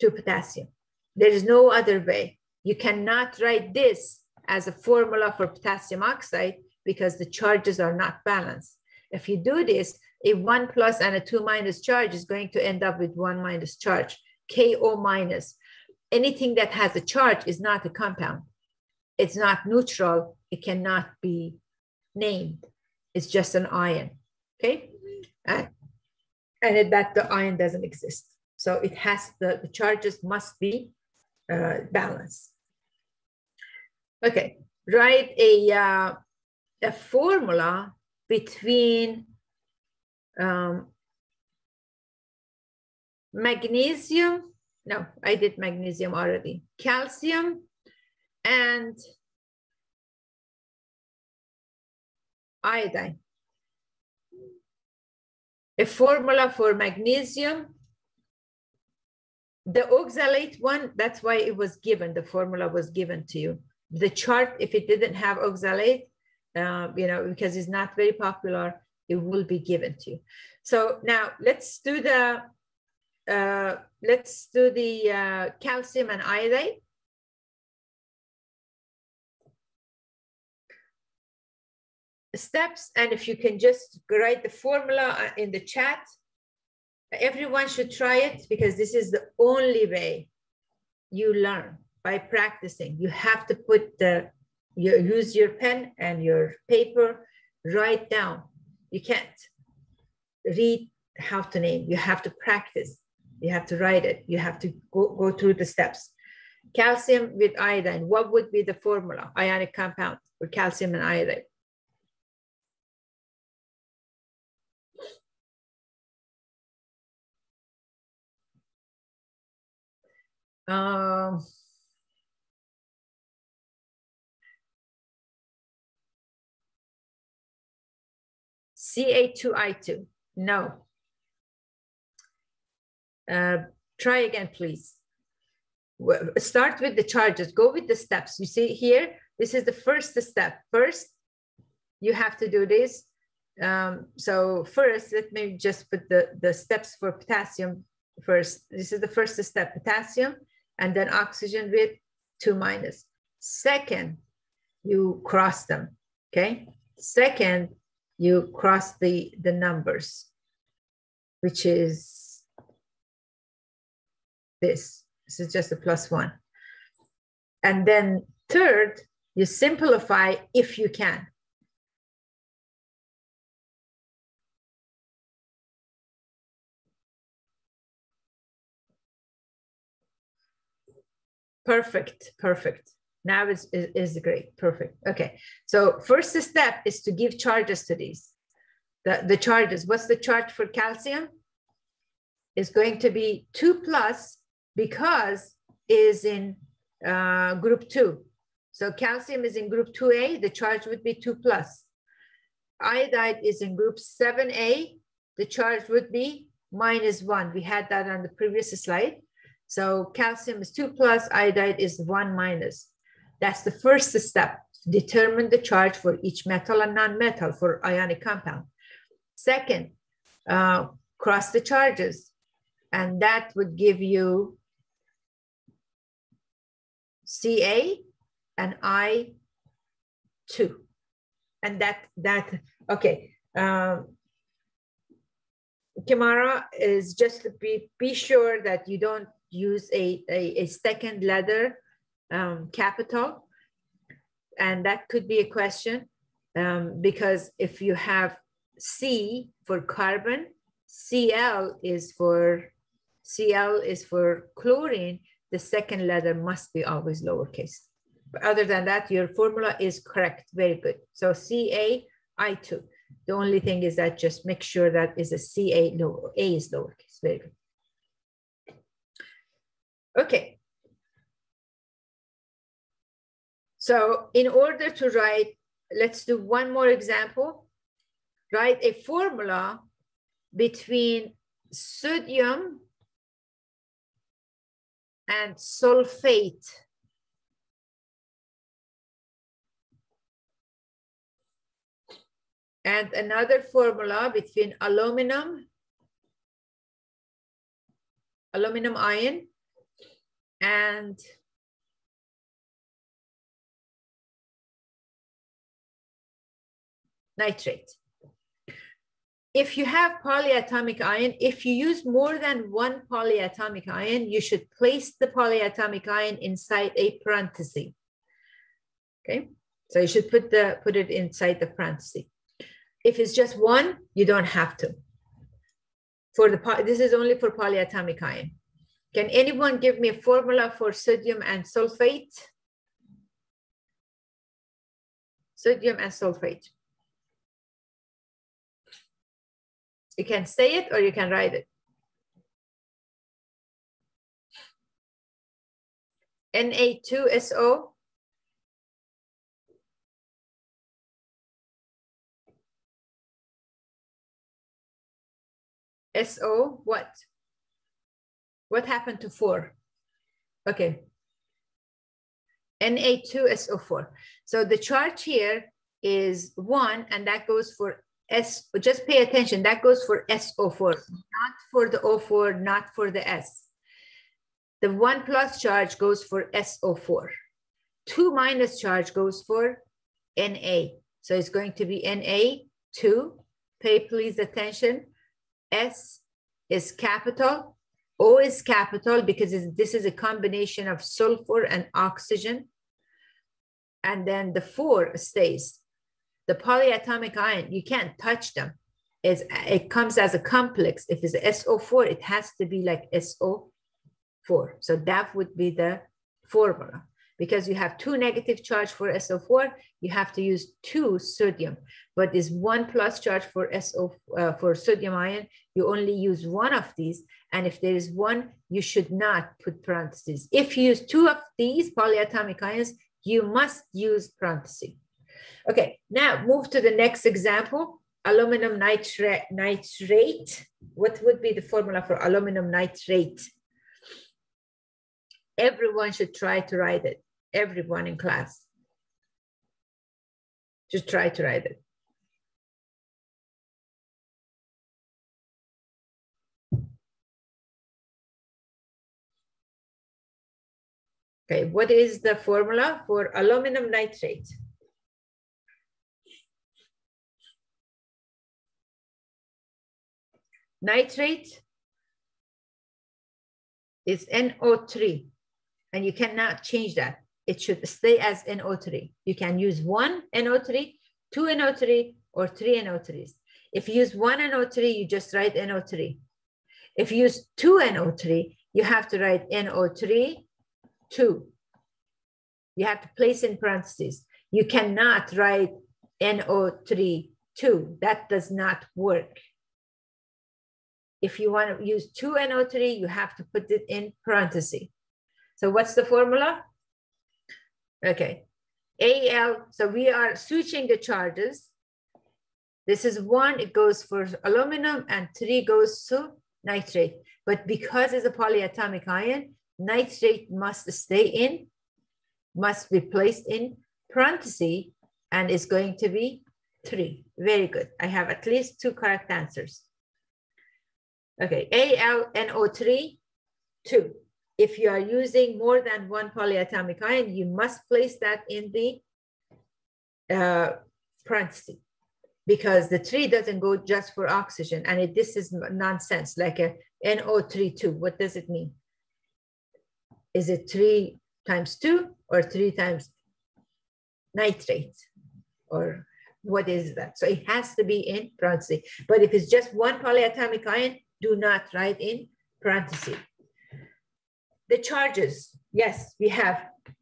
two potassium. There is no other way. You cannot write this as a formula for potassium oxide because the charges are not balanced. If you do this, a one plus and a two minus charge is going to end up with one minus charge, KO minus. Anything that has a charge is not a compound. It's not neutral. It cannot be named. It's just an ion, okay? And, and that the ion doesn't exist. So it has, the, the charges must be uh, balanced. Okay, write a, uh, a formula between um, magnesium, no, I did magnesium already, calcium and iodine. A formula for magnesium, the oxalate one, that's why it was given, the formula was given to you the chart, if it didn't have oxalate, uh, you know, because it's not very popular, it will be given to you. So now let's do the, uh, let's do the uh, calcium and iodide. Steps, and if you can just write the formula uh, in the chat, everyone should try it because this is the only way you learn by practicing. You have to put the, you use your pen and your paper, write down. You can't read how to name. You have to practice. You have to write it. You have to go, go through the steps. Calcium with iodine, what would be the formula, ionic compound for calcium and iodine? Um, Ca2I2, no. Uh, try again, please. Start with the charges, go with the steps. You see here, this is the first step. First, you have to do this. Um, so first, let me just put the, the steps for potassium first. This is the first step, potassium, and then oxygen with two minus. Second, you cross them, okay? Second, you cross the, the numbers, which is this. This is just a plus one. And then third, you simplify if you can. Perfect, perfect. Now is, is, is great, perfect. Okay, so first step is to give charges to these. The, the charges, what's the charge for calcium? Is going to be two plus because is in uh, group two. So calcium is in group 2A, the charge would be 2 plus. Iodide is in group 7A, the charge would be minus 1. We had that on the previous slide. So calcium is 2 plus, iodide is 1 minus. That's the first step, determine the charge for each metal and non-metal for ionic compound. Second, uh, cross the charges, and that would give you Ca and I2. And that, that okay, um, Kimara is just to be, be sure that you don't use a, a, a second letter um, capital? And that could be a question um, because if you have C for carbon, Cl is for Cl is for chlorine, the second letter must be always lowercase. But other than that, your formula is correct. Very good. So Ca, I2. The only thing is that just make sure that is a Ca, low, A is lowercase. Very good. Okay. So in order to write, let's do one more example. Write a formula between sodium and sulfate. And another formula between aluminum, aluminum ion, and nitrate. If you have polyatomic ion, if you use more than one polyatomic ion, you should place the polyatomic ion inside a parenthesis. Okay, so you should put the put it inside the parenthesis. If it's just one, you don't have to. For the this is only for polyatomic ion. Can anyone give me a formula for sodium and sulfate? Sodium and sulfate. You can say it or you can write it. Na2SO. SO, what? What happened to four? Okay. Na2SO4. So the charge here is one, and that goes for S, just pay attention, that goes for SO4, not for the O4, not for the S. The one plus charge goes for SO4. Two minus charge goes for Na. So it's going to be Na2. Pay please attention. S is capital. O is capital because this is a combination of sulfur and oxygen. And then the four stays the polyatomic ion, you can't touch them. It comes as a complex. If it's SO4, it has to be like SO4. So that would be the formula. Because you have two negative charge for SO4, you have to use two sodium. But is one plus charge for SO uh, for sodium ion, you only use one of these. And if there is one, you should not put parentheses. If you use two of these polyatomic ions, you must use parentheses. Okay, now move to the next example, aluminum nitrate. nitrate. What would be the formula for aluminum nitrate? Everyone should try to write it. Everyone in class. Just try to write it. Okay, what is the formula for aluminum nitrate? Nitrate is NO3, and you cannot change that. It should stay as NO3. You can use one NO3, two NO3, or three NO3s. If you use one NO3, you just write NO3. If you use two NO3, you have to write NO3, 2. You have to place in parentheses. You cannot write NO3, 2. That does not work. If you want to use 2NO3, you have to put it in parenthesis. So what's the formula? Okay, Al, so we are switching the charges. This is one, it goes for aluminum and three goes to nitrate. But because it's a polyatomic ion, nitrate must stay in, must be placed in parenthesis, and is going to be three. Very good. I have at least two correct answers. Okay, AlNO3, two. If you are using more than one polyatomic ion, you must place that in the uh, parenthesis because the three doesn't go just for oxygen and it, this is nonsense, like a NO3 two. What does it mean? Is it three times two or three times nitrate or what is that? So it has to be in parentheses. But if it's just one polyatomic ion, do not write in parentheses. The charges, yes, we have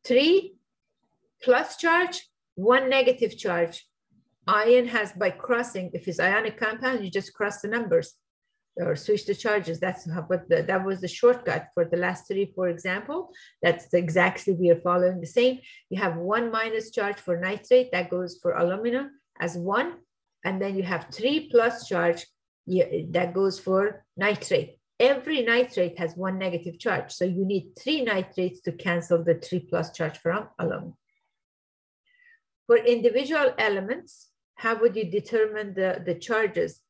three plus charge, one negative charge. Ion has by crossing, if it's ionic compound, you just cross the numbers. or switch the charges. That's what the, that was the shortcut for the last three, for example. That's exactly we are following the same. You have one minus charge for nitrate that goes for aluminum as one, and then you have three plus charge that goes for nitrate. Every nitrate has one negative charge, so you need three nitrates to cancel the three plus charge from aluminum. For individual elements, how would you determine the, the charges?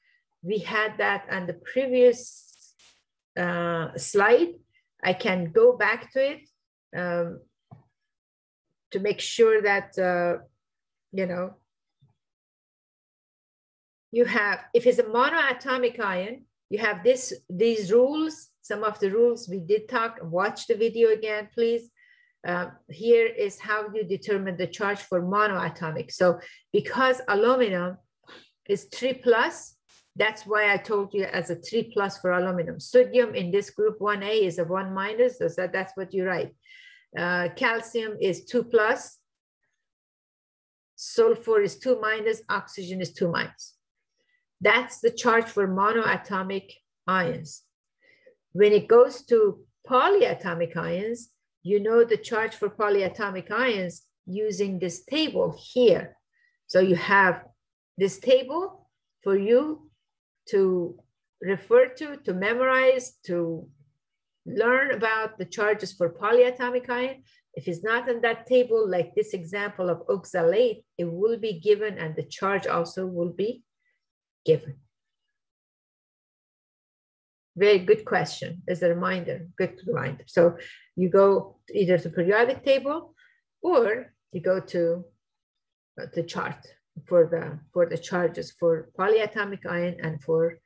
We had that on the previous uh, slide. I can go back to it um, to make sure that, uh, you know, you have, if it's a monoatomic ion, you have this, these rules, some of the rules we did talk, watch the video again, please. Uh, here is how you determine the charge for monoatomic. So because aluminum is three plus, that's why I told you as a three plus for aluminum. Sodium in this group 1A is a one minus, so that, that's what you write. Uh, calcium is two plus, sulfur is two minus, oxygen is two minus. That's the charge for monoatomic ions. When it goes to polyatomic ions, you know the charge for polyatomic ions using this table here. So you have this table for you to refer to, to memorize, to learn about the charges for polyatomic ion. If it's not in that table, like this example of oxalate, it will be given and the charge also will be given. Very good question as a reminder, good reminder. So you go either to periodic table or you go to uh, the chart for the for the charges for polyatomic ion and for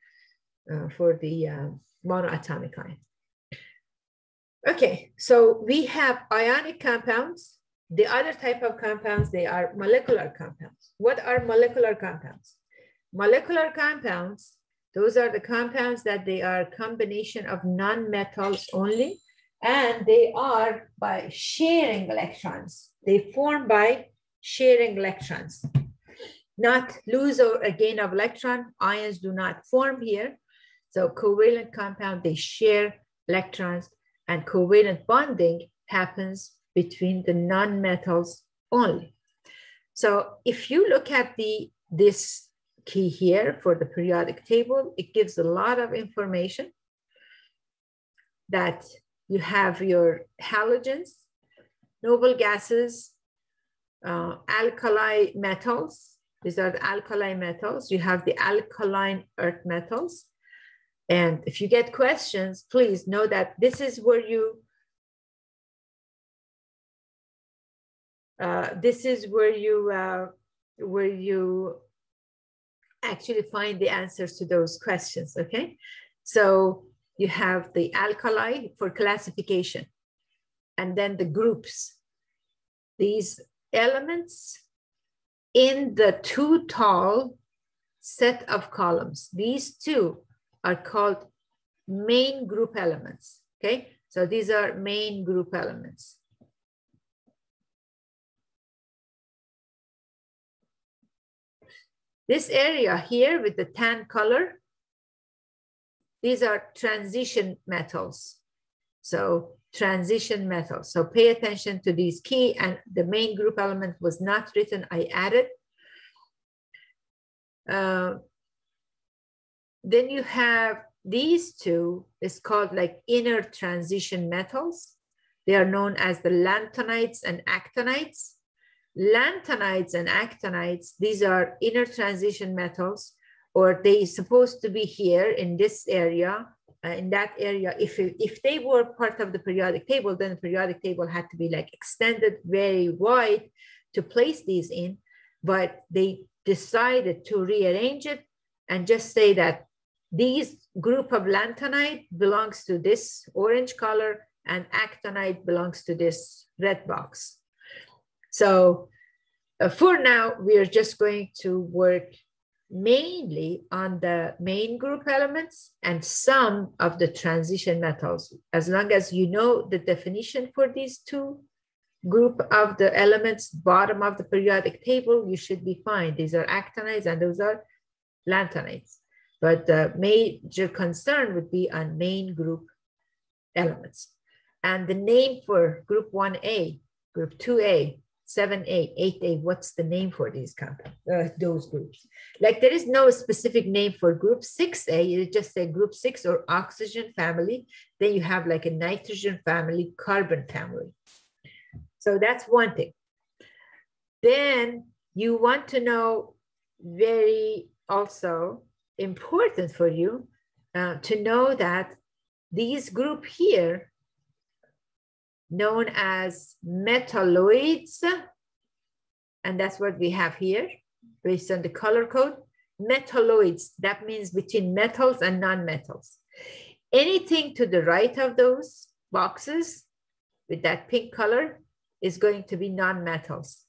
uh, for the uh, monoatomic ion. Okay, so we have ionic compounds. The other type of compounds, they are molecular compounds. What are molecular compounds? Molecular compounds, those are the compounds that they are combination of non-metals only, and they are by sharing electrons. They form by sharing electrons, not lose or gain of electron. Ions do not form here. So covalent compound, they share electrons and covalent bonding happens between the non-metals only. So if you look at the this key here for the periodic table. It gives a lot of information that you have your halogens, noble gases, uh, alkali metals. These are the alkali metals. You have the alkaline earth metals. And if you get questions, please know that this is where you uh, this is where you uh, where you actually find the answers to those questions, okay? So you have the alkali for classification, and then the groups. These elements in the two tall set of columns, these two are called main group elements, okay? So these are main group elements. This area here with the tan color, these are transition metals. So transition metals. So pay attention to these key and the main group element was not written, I added. Uh, then you have these two, it's called like inner transition metals. They are known as the lanthanides and actinides. Lanthanides and actinides, these are inner transition metals, or they supposed to be here in this area, uh, in that area. If, if they were part of the periodic table, then the periodic table had to be like extended very wide to place these in, but they decided to rearrange it and just say that these group of lanthanide belongs to this orange color and actinide belongs to this red box. So uh, for now, we are just going to work mainly on the main group elements and some of the transition metals. As long as you know the definition for these two group of the elements, bottom of the periodic table, you should be fine. These are actinides and those are lanthanides. but the major concern would be on main group elements. And the name for group 1A, group 2A, 7A, 8A, what's the name for these compounds, uh, those groups? Like there is no specific name for group 6A, you just say group 6 or oxygen family. Then you have like a nitrogen family, carbon family. So that's one thing. Then you want to know very also important for you uh, to know that these group here known as metalloids, and that's what we have here based on the color code. Metalloids, that means between metals and non-metals. Anything to the right of those boxes with that pink color is going to be non-metals.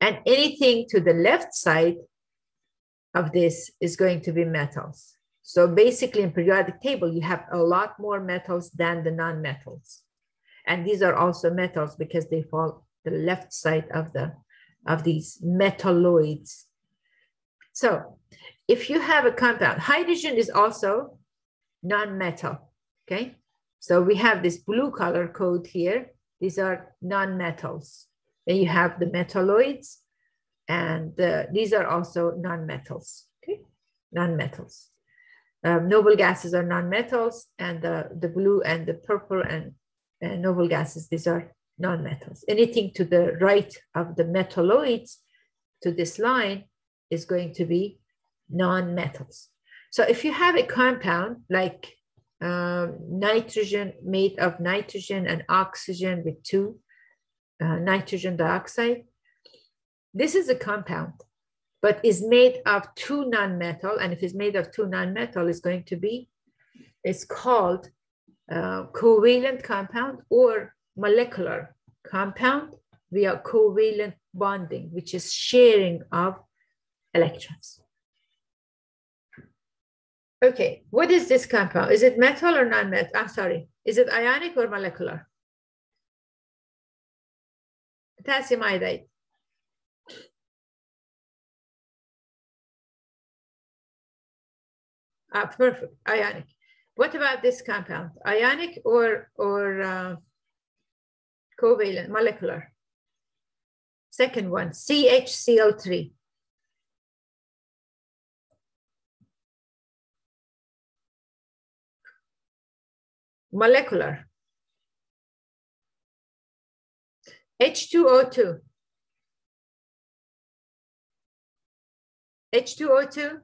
And anything to the left side of this is going to be metals. So basically in periodic table, you have a lot more metals than the non-metals. And these are also metals because they fall the left side of the of these metalloids. So if you have a compound, hydrogen is also non-metal, okay? So we have this blue color code here. These are non-metals. Then you have the metalloids, and uh, these are also non-metals, okay? Non-metals. Um, noble gases are non-metals, and the, the blue and the purple and, and noble gases, these are non-metals. Anything to the right of the metalloids to this line is going to be non-metals. So if you have a compound like um, nitrogen made of nitrogen and oxygen with two uh, nitrogen dioxide, this is a compound but is made of two non-metal. And if it's made of two non-metal, it's going to be, it's called uh, covalent compound or molecular compound via covalent bonding, which is sharing of electrons. Okay, what is this compound? Is it metal or non-metal? I'm sorry. Is it ionic or molecular? Potassium iodide. Ah, perfect, ionic. What about this compound? Ionic or, or uh, covalent, molecular? Second one, CHCl3. Molecular. H2O2. H2O2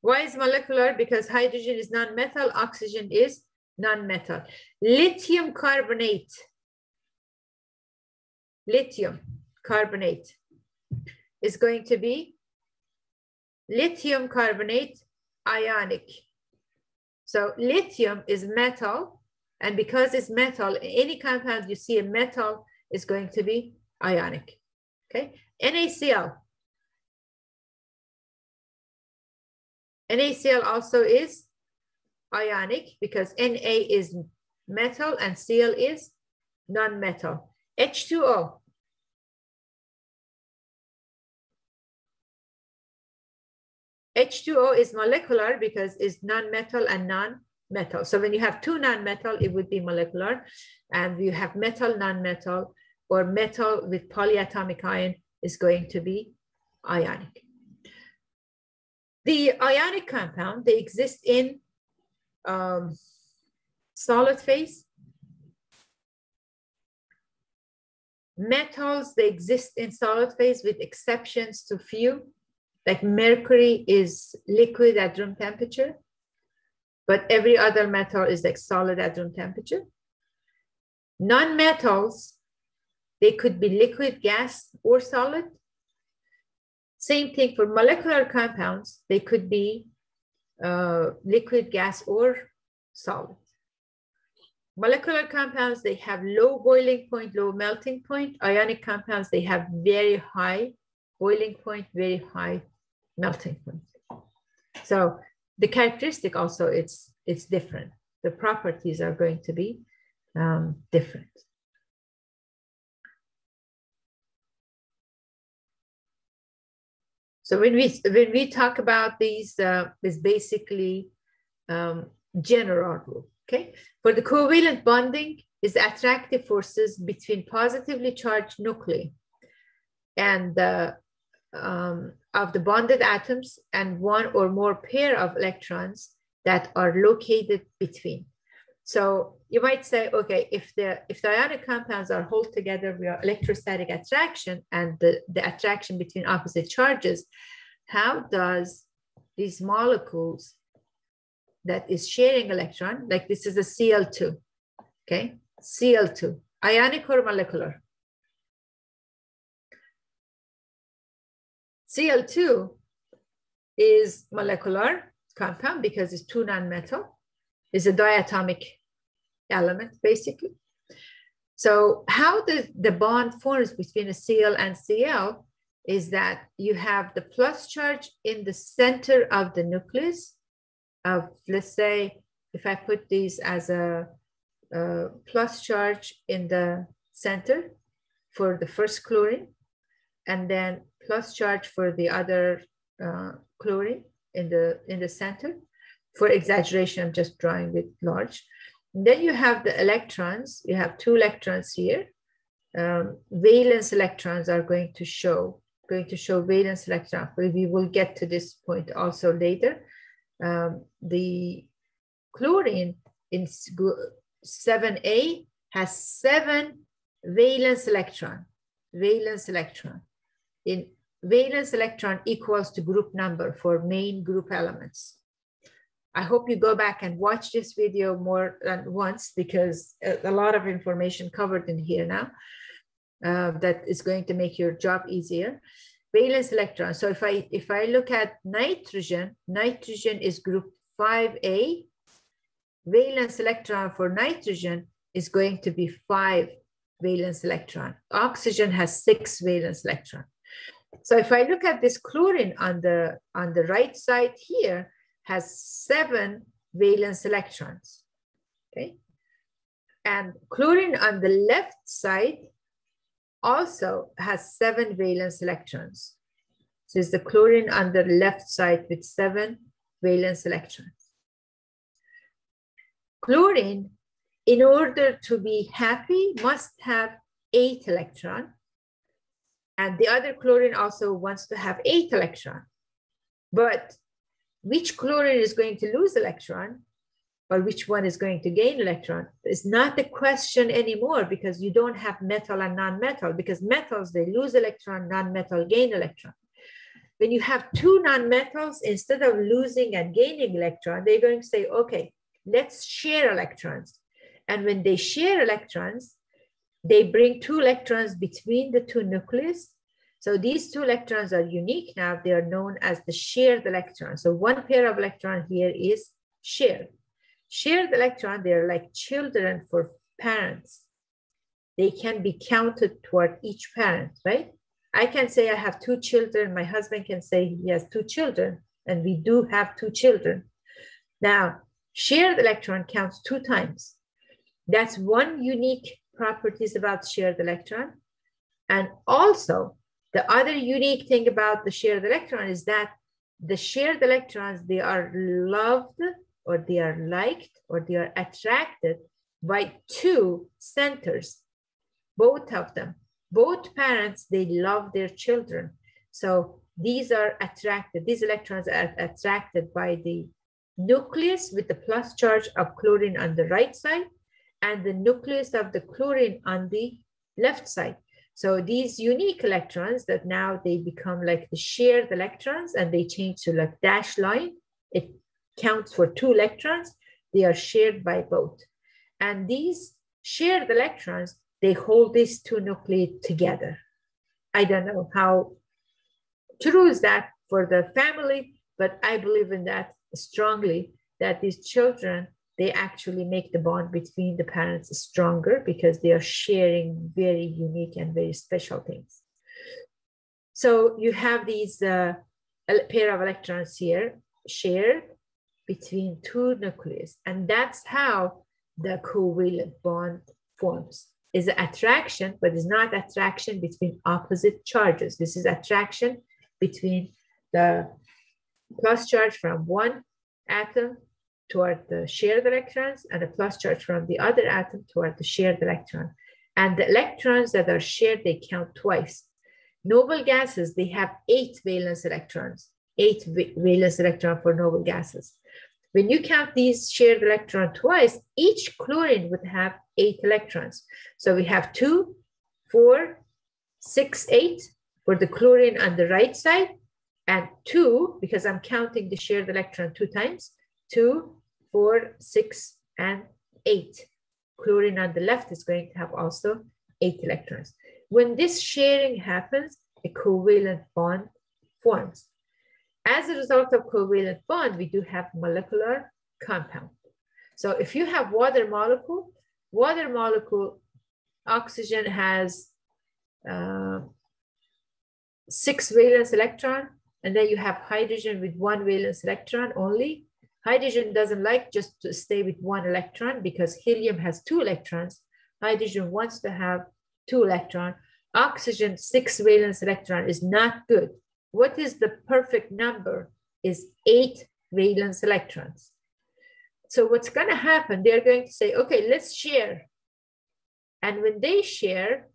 Why is molecular? Because hydrogen is non-metal, oxygen is non-metal. Lithium carbonate. Lithium carbonate is going to be lithium carbonate ionic. So lithium is metal, and because it's metal, any compound you see a metal is going to be ionic. Okay, NaCl NaCl also is ionic because Na is metal and Cl is non-metal. H2O. H2O is molecular because it's non-metal and non-metal. So when you have two non-metal, it would be molecular. And you have metal, non-metal, or metal with polyatomic ion is going to be ionic. The ionic compound, they exist in um, solid phase. Metals, they exist in solid phase with exceptions to few, like mercury is liquid at room temperature, but every other metal is like solid at room temperature. Non-metals, they could be liquid, gas, or solid. Same thing for molecular compounds, they could be uh, liquid, gas, or solid. Molecular compounds, they have low boiling point, low melting point. Ionic compounds, they have very high boiling point, very high melting point. So the characteristic also, it's, it's different. The properties are going to be um, different. So when we when we talk about these, uh, is basically um, general rule. Okay, for the covalent bonding is attractive forces between positively charged nuclei and the um, of the bonded atoms and one or more pair of electrons that are located between. So you might say, okay, if the if the ionic compounds are held together via electrostatic attraction and the, the attraction between opposite charges, how does these molecules that is sharing electron, like this is a Cl2, okay? Cl2, ionic or molecular? Cl2 is molecular compound because it's two non-metal. It's a diatomic element, basically. So how the, the bond forms between a Cl and Cl is that you have the plus charge in the center of the nucleus of, let's say, if I put these as a, a plus charge in the center for the first chlorine, and then plus charge for the other uh, chlorine in the in the center. For exaggeration, I'm just drawing it large. Then you have the electrons. You have two electrons here. Um, valence electrons are going to show going to show valence electron. We will get to this point also later. Um, the chlorine in 7A has seven valence electron, valence electron. In valence electron equals to group number for main group elements. I hope you go back and watch this video more than once because a lot of information covered in here now uh, that is going to make your job easier. Valence electron. So if I if I look at nitrogen, nitrogen is group 5A. Valence electron for nitrogen is going to be five valence electron. Oxygen has six valence electron. So if I look at this chlorine on the, on the right side here, has seven valence electrons, okay? And chlorine on the left side also has seven valence electrons. So it's the chlorine on the left side with seven valence electrons. Chlorine, in order to be happy, must have eight electron. And the other chlorine also wants to have eight electron. But which chlorine is going to lose electron or which one is going to gain electron is not the question anymore because you don't have metal and non-metal because metals, they lose electron, non-metal gain electron. When you have two non-metals, instead of losing and gaining electron, they're going to say, okay, let's share electrons. And when they share electrons, they bring two electrons between the two nucleus. So these two electrons are unique now. They are known as the shared electron. So one pair of electron here is shared. Shared electron, they're like children for parents. They can be counted toward each parent, right? I can say I have two children. My husband can say he has two children, and we do have two children. Now, shared electron counts two times. That's one unique properties about shared electron. And also, the other unique thing about the shared electron is that the shared electrons, they are loved or they are liked or they are attracted by two centers, both of them. Both parents, they love their children. So these are attracted, these electrons are attracted by the nucleus with the plus charge of chlorine on the right side and the nucleus of the chlorine on the left side. So these unique electrons that now they become like the shared electrons and they change to like dash line. It counts for two electrons. They are shared by both. And these shared electrons, they hold these two nuclei together. I don't know how true is that for the family, but I believe in that strongly that these children they actually make the bond between the parents stronger because they are sharing very unique and very special things. So you have these uh, pair of electrons here shared between two nucleus, and that's how the covalent bond forms. Is attraction, but it's not attraction between opposite charges. This is attraction between the plus charge from one atom toward the shared electrons and a plus charge from the other atom toward the shared electron. And the electrons that are shared, they count twice. Noble gases, they have eight valence electrons, eight valence electron for noble gases. When you count these shared electron twice, each chlorine would have eight electrons. So we have two, four, six, eight for the chlorine on the right side, and two, because I'm counting the shared electron two times, two, four, six, and eight. Chlorine on the left is going to have also eight electrons. When this sharing happens, a covalent bond forms. As a result of covalent bond, we do have molecular compound. So if you have water molecule, water molecule, oxygen has uh, six valence electron, and then you have hydrogen with one valence electron only. Hydrogen doesn't like just to stay with one electron because helium has two electrons. Hydrogen wants to have two electron. Oxygen, six valence electron is not good. What is the perfect number is eight valence electrons. So what's gonna happen, they're going to say, okay, let's share. And when they share,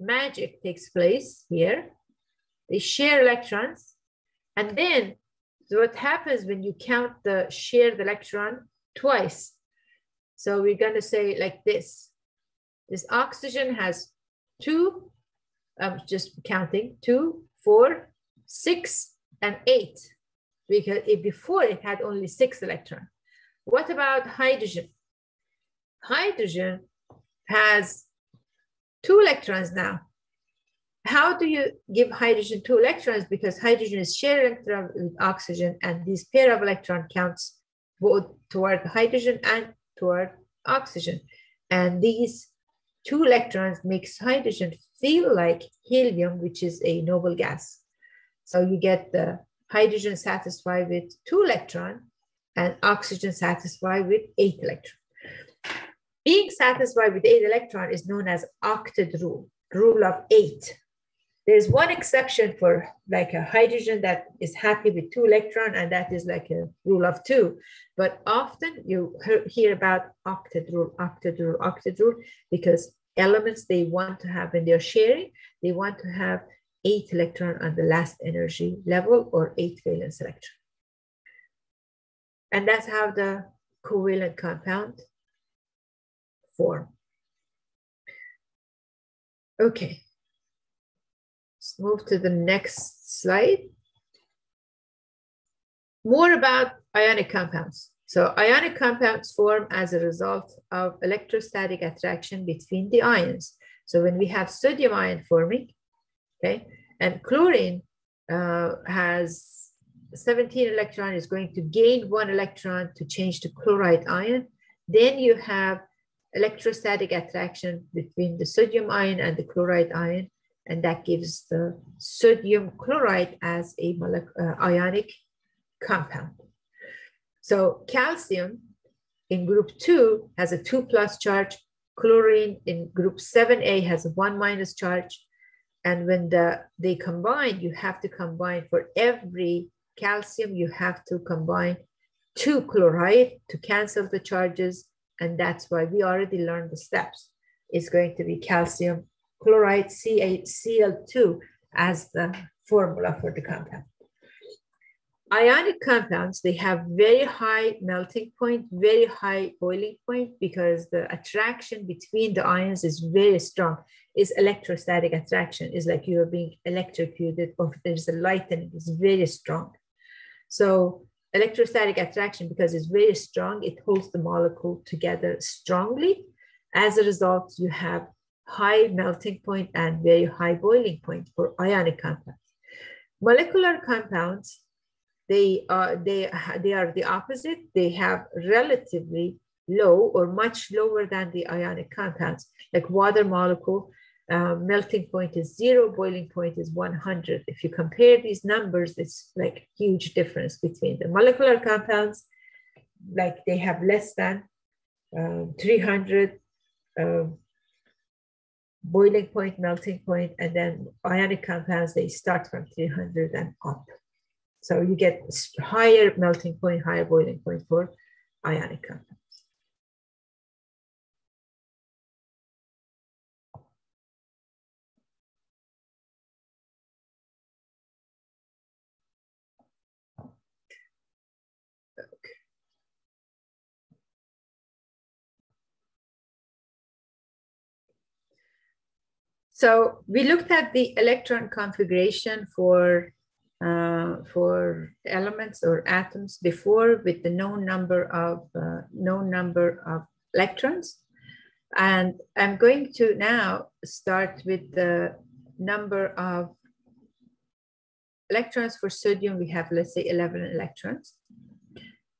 magic takes place here. They share electrons. And then so what happens when you count the shared electron twice? So we're going to say like this. This oxygen has two, I'm just counting, two, four, six, and eight. Because it, before it had only six electrons. What about hydrogen? Hydrogen has two electrons now how do you give hydrogen two electrons? Because hydrogen is shared electron with oxygen, and this pair of electron counts both toward hydrogen and toward oxygen. And these two electrons makes hydrogen feel like helium, which is a noble gas. So you get the hydrogen satisfied with two electron and oxygen satisfied with eight electron. Being satisfied with eight electron is known as octet rule, rule of eight. There's one exception for like a hydrogen that is happy with two electron, and that is like a rule of two. But often you hear about octet rule, octet rule, octet rule, because elements they want to have when they're sharing, they want to have eight electron on the last energy level or eight valence electron. And that's how the covalent compound form. Okay. Let's move to the next slide. More about ionic compounds. So ionic compounds form as a result of electrostatic attraction between the ions. So when we have sodium ion forming, okay, and chlorine uh, has 17 electron is going to gain one electron to change to chloride ion. Then you have electrostatic attraction between the sodium ion and the chloride ion and that gives the sodium chloride as a uh, ionic compound. So calcium in group two has a two plus charge, chlorine in group 7A has a one minus charge. And when the, they combine, you have to combine for every calcium, you have to combine two chloride to cancel the charges. And that's why we already learned the steps. It's going to be calcium chloride CaCl2 as the formula for the compound. Ionic compounds, they have very high melting point, very high boiling point because the attraction between the ions is very strong. Is electrostatic attraction, is like you are being electrocuted or there's a lightning, it's very strong. So electrostatic attraction, because it's very strong, it holds the molecule together strongly. As a result, you have high melting point and very high boiling point for ionic compounds. Molecular compounds, they are, they, they are the opposite. They have relatively low or much lower than the ionic compounds, like water molecule, uh, melting point is zero, boiling point is 100. If you compare these numbers, it's like huge difference between the molecular compounds, like they have less than uh, 300 uh, boiling point, melting point, and then ionic compounds, they start from 300 and up. So you get higher melting point, higher boiling point for ionic compounds. So we looked at the electron configuration for uh, for elements or atoms before with the known number of uh, known number of electrons. And I'm going to now start with the number of electrons for sodium. We have, let's say 11 electrons.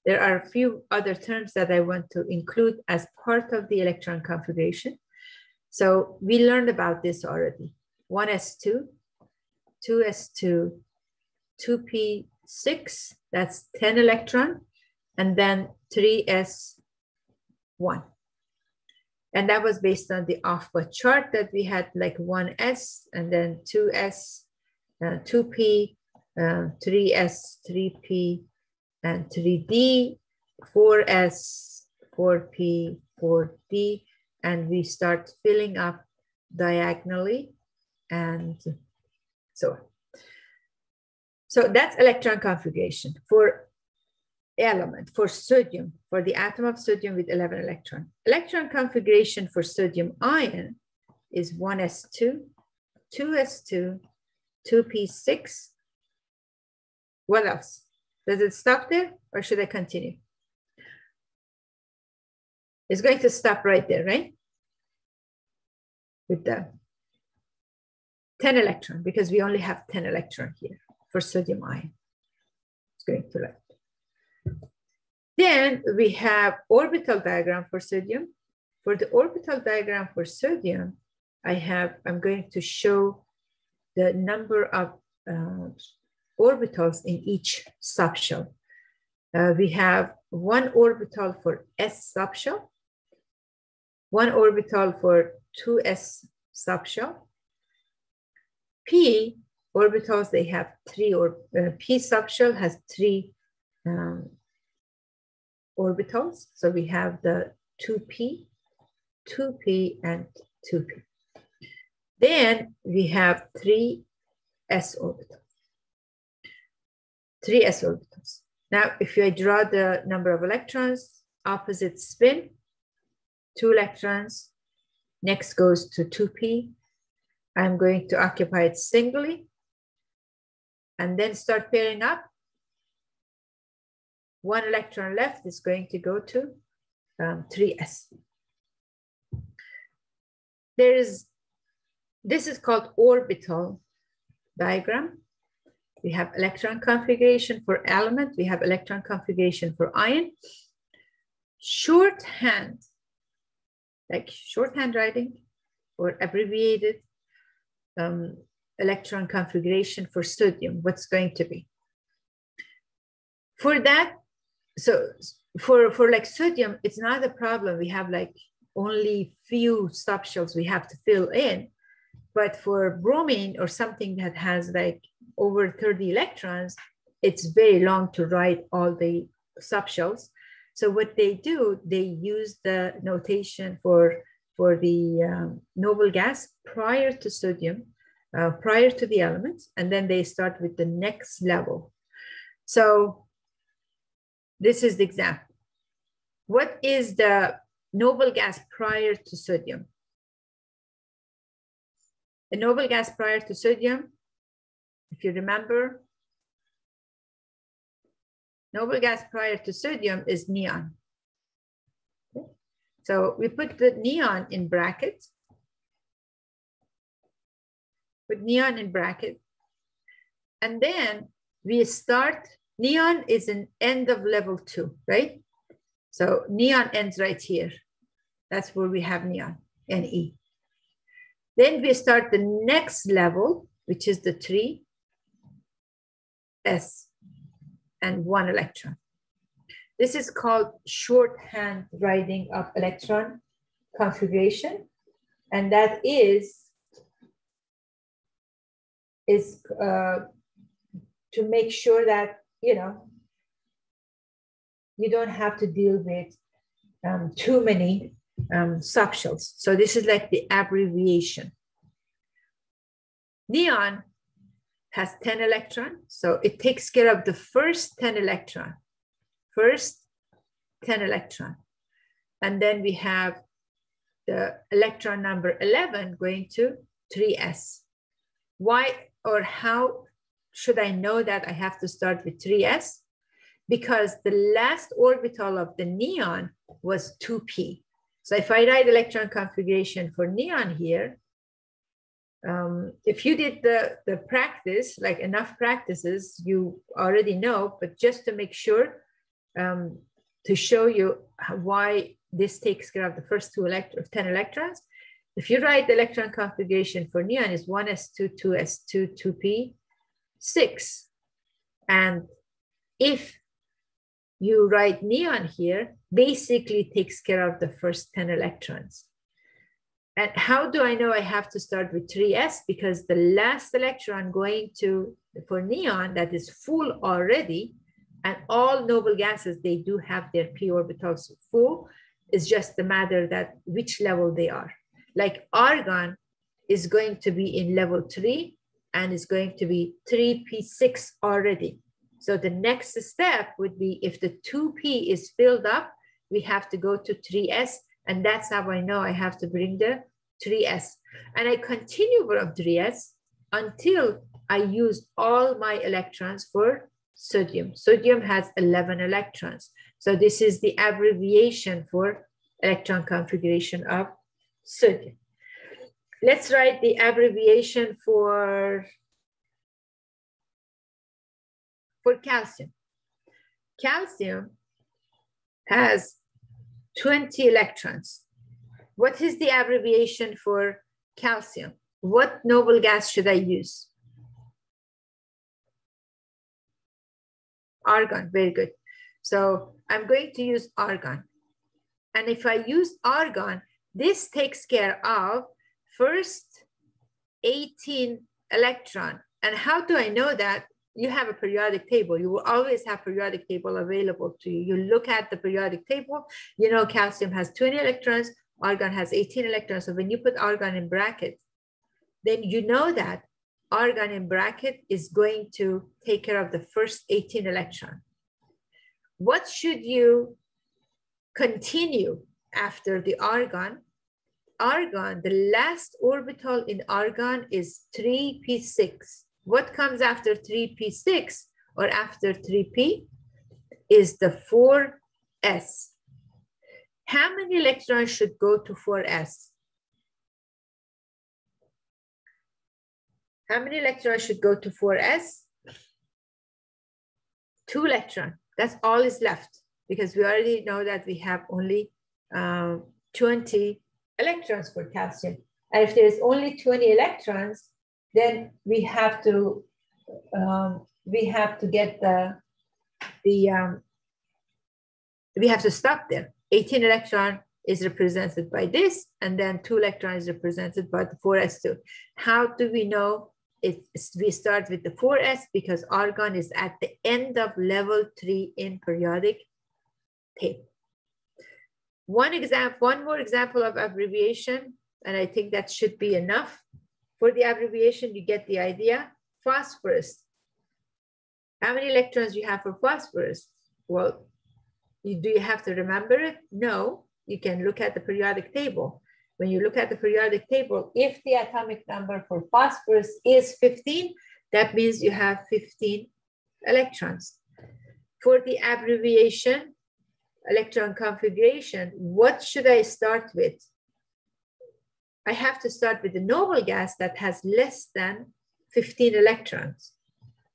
There are a few other terms that I want to include as part of the electron configuration. So we learned about this already. 1s2, 2s2, 2p6, that's 10 electron, and then 3s1. And that was based on the Aufbau chart that we had like 1s and then 2s, uh, 2p, uh, 3s, 3p, and 3d, 4s, 4p, 4d, and we start filling up diagonally and so on. So that's electron configuration for element, for sodium, for the atom of sodium with 11 electron. Electron configuration for sodium ion is 1s2, 2s2, 2p6. What else? Does it stop there or should I continue? It's going to stop right there, right? With the 10 electron, because we only have 10 electron here for sodium ion. It's going to left. Then we have orbital diagram for sodium. For the orbital diagram for sodium, I have, I'm going to show the number of uh, orbitals in each subshell. Uh, we have one orbital for S subshell, one orbital for 2s subshell. P orbitals, they have three, or uh, P subshell has three um, orbitals. So we have the 2p, 2p, and 2p. Then we have three s orbitals. Three s orbitals. Now, if I draw the number of electrons, opposite spin, two electrons. Next goes to 2p. I'm going to occupy it singly and then start pairing up. One electron left is going to go to um, 3s. There is, this is called orbital diagram. We have electron configuration for element. We have electron configuration for ion. Shorthand like shorthand writing or abbreviated um, electron configuration for sodium, what's going to be. For that, so for, for like sodium, it's not a problem. We have like only few subshells we have to fill in. But for bromine or something that has like over 30 electrons, it's very long to write all the subshells. So what they do, they use the notation for, for the um, noble gas prior to sodium, uh, prior to the elements, and then they start with the next level. So this is the example. What is the noble gas prior to sodium? The noble gas prior to sodium, if you remember, noble gas prior to sodium is neon. So we put the neon in brackets. Put neon in bracket. And then we start, neon is an end of level two, right? So neon ends right here. That's where we have neon, Ne. Then we start the next level, which is the three, S and one electron. This is called shorthand writing of electron configuration. And that is, is uh, to make sure that, you know, you don't have to deal with um, too many um, subshells. So this is like the abbreviation. Neon has 10 electron, so it takes care of the first 10 electron, first 10 electron. And then we have the electron number 11 going to 3s. Why or how should I know that I have to start with 3s? Because the last orbital of the neon was 2p. So if I write electron configuration for neon here, um, if you did the, the practice, like enough practices, you already know, but just to make sure, um, to show you why this takes care of the first two electrons, 10 electrons. If you write the electron configuration for neon is 1s2, 2s2, 2p, 6. And if you write neon here, basically takes care of the first 10 electrons. And how do I know I have to start with 3s? Because the last electron going to for neon that is full already, and all noble gases, they do have their p orbitals full. It's just a matter that which level they are. Like argon is going to be in level three and is going to be 3p6 already. So the next step would be if the 2p is filled up, we have to go to 3s and that's how I know I have to bring the 3S. And I continue from 3S until I use all my electrons for sodium. Sodium has 11 electrons. So this is the abbreviation for electron configuration of sodium. Let's write the abbreviation for, for calcium. Calcium has 20 electrons. What is the abbreviation for calcium? What noble gas should I use? Argon, very good. So I'm going to use argon. And if I use argon, this takes care of first 18 electron. And how do I know that? You have a periodic table. You will always have periodic table available to you. You look at the periodic table, you know calcium has 20 electrons, argon has 18 electrons. So when you put argon in bracket, then you know that argon in bracket is going to take care of the first 18 electron. What should you continue after the argon? Argon, the last orbital in argon is 3p6 what comes after 3p6 or after 3p is the 4s. How many electrons should go to 4s? How many electrons should go to 4s? Two electrons. That's all is left because we already know that we have only um, 20 electrons for calcium. And if there's only 20 electrons, then we have to um, we have to get the the um, we have to stop there. 18 electron is represented by this, and then two electrons is represented by the 4s2. How do we know it's, we start with the 4s because argon is at the end of level three in periodic table. One example, one more example of abbreviation, and I think that should be enough. For the abbreviation, you get the idea. Phosphorus. How many electrons you have for phosphorus? Well, you, do you have to remember it? No, you can look at the periodic table. When you look at the periodic table, if the atomic number for phosphorus is 15, that means you have 15 electrons. For the abbreviation, electron configuration, what should I start with? I have to start with the noble gas that has less than 15 electrons.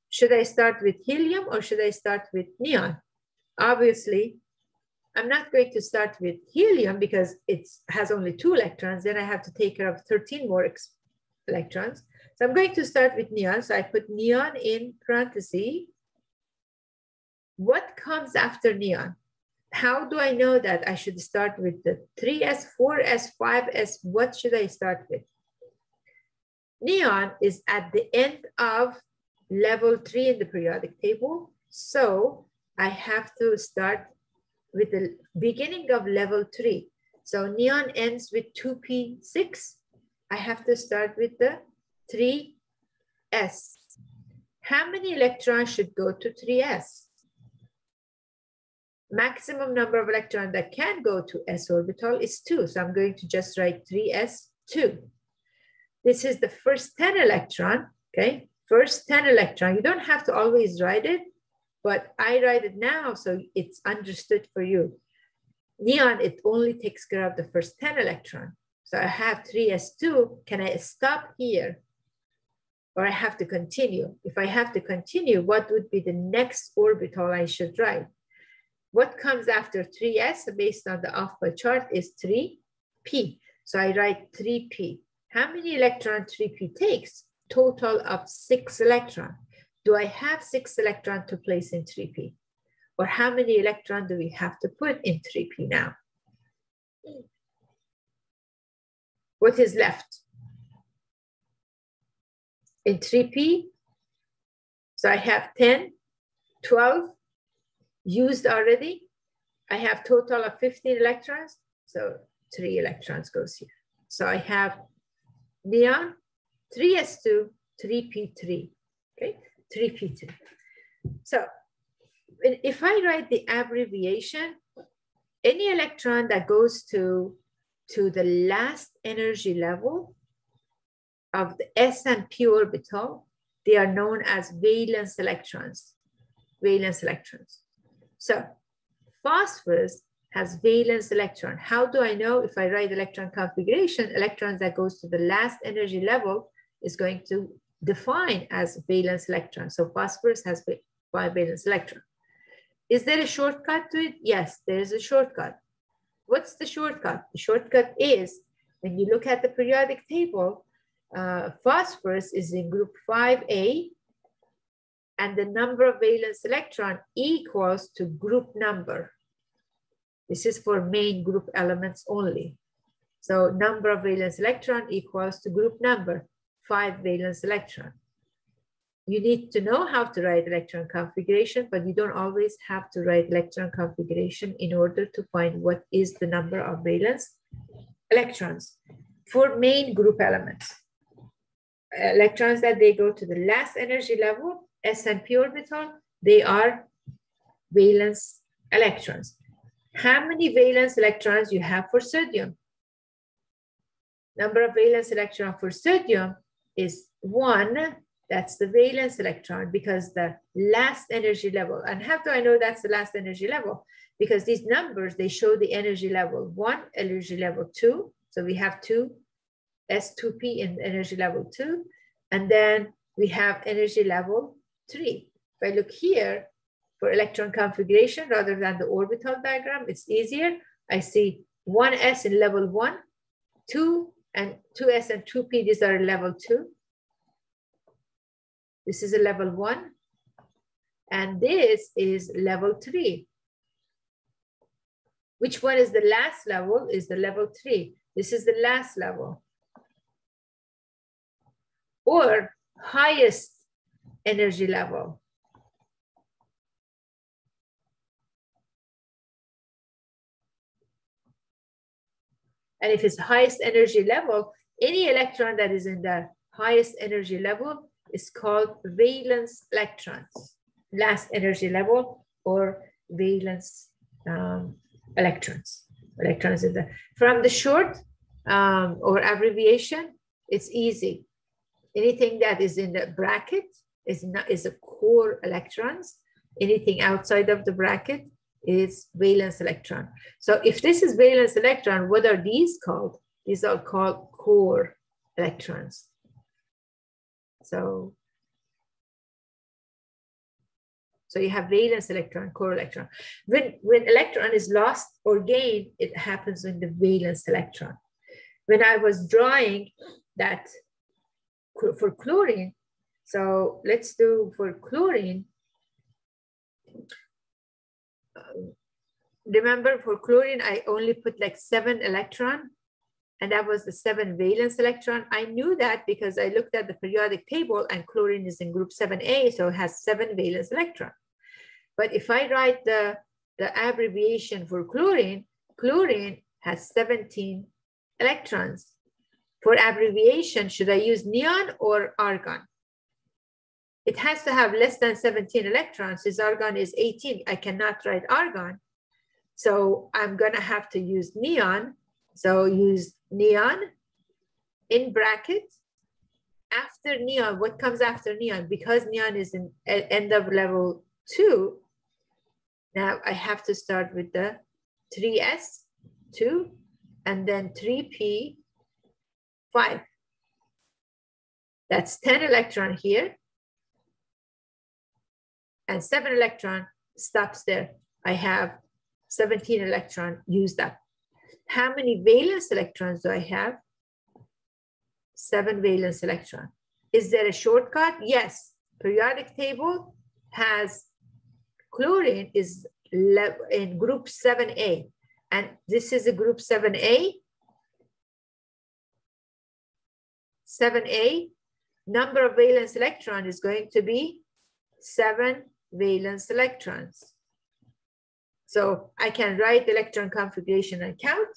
Should I start with helium or should I start with neon? Obviously, I'm not going to start with helium because it has only two electrons. Then I have to take care of 13 more electrons. So I'm going to start with neon. So I put neon in parentheses. What comes after neon? How do I know that I should start with the 3S, 4S, 5S? What should I start with? Neon is at the end of level three in the periodic table. So I have to start with the beginning of level three. So neon ends with 2p6. I have to start with the 3s. How many electrons should go to 3s? Maximum number of electrons that can go to s orbital is 2. So I'm going to just write 3s2. This is the first 10 electron, okay? First 10 electron. You don't have to always write it, but I write it now so it's understood for you. Neon, it only takes care of the first 10 electron. So I have 3s2. Can I stop here? Or I have to continue? If I have to continue, what would be the next orbital I should write? What comes after 3s based on the Aufbau chart is 3p. So I write 3p. How many electron 3p takes? Total of six electron. Do I have six electron to place in 3p? Or how many electron do we have to put in 3p now? What is left? In 3p, so I have 10, 12 used already. I have total of 15 electrons, so three electrons goes here. So I have neon, 3s2, 3p3, okay, 3p3. So if I write the abbreviation, any electron that goes to, to the last energy level of the s and p orbital, they are known as valence electrons, valence electrons. So phosphorus has valence electron. How do I know if I write electron configuration, electrons that goes to the last energy level is going to define as valence electron. So phosphorus has five valence electron. Is there a shortcut to it? Yes, there is a shortcut. What's the shortcut? The shortcut is when you look at the periodic table, uh, phosphorus is in group 5A, and the number of valence electron equals to group number. This is for main group elements only. So number of valence electron equals to group number, five valence electron you need to know how to write electron configuration, but you don't always have to write electron configuration in order to find what is the number of valence electrons for main group elements. Electrons that they go to the last energy level, S and P orbital, they are valence electrons. How many valence electrons you have for sodium? Number of valence electrons for sodium is one that's the valence electron because the last energy level. And how do I know that's the last energy level? Because these numbers, they show the energy level one, energy level two. So we have two S2P in energy level two. And then we have energy level three. If I look here for electron configuration rather than the orbital diagram, it's easier. I see one S in level one, two and two S and two P, these are level two. This is a level one. And this is level three. Which one is the last level is the level three. This is the last level. Or highest energy level. And if it's highest energy level, any electron that is in the highest energy level is called valence electrons, last energy level or valence um, electrons. Electrons in the, from the short um, or abbreviation, it's easy. Anything that is in the bracket is, not, is a core electrons. Anything outside of the bracket is valence electron. So if this is valence electron, what are these called? These are called core electrons. So, so you have valence electron, core electron. When, when electron is lost or gained, it happens in the valence electron. When I was drawing that for chlorine, so let's do for chlorine, um, remember for chlorine, I only put like seven electron and that was the seven valence electron. I knew that because I looked at the periodic table and chlorine is in group 7A, so it has seven valence electron. But if I write the, the abbreviation for chlorine, chlorine has 17 electrons. For abbreviation, should I use neon or argon? It has to have less than 17 electrons. Since argon is 18, I cannot write argon. So I'm gonna have to use neon. So use neon in brackets. After neon, what comes after neon? Because neon is in end of level two, now I have to start with the 3s, 2, and then 3p, 5. That's 10 electron here. And 7 electron stops there. I have 17 electron used up. How many valence electrons do I have? Seven valence electron. Is there a shortcut? Yes. Periodic table has chlorine is in group 7A. And this is a group 7A. 7A, number of valence electron is going to be seven valence electrons. So I can write electron configuration and count,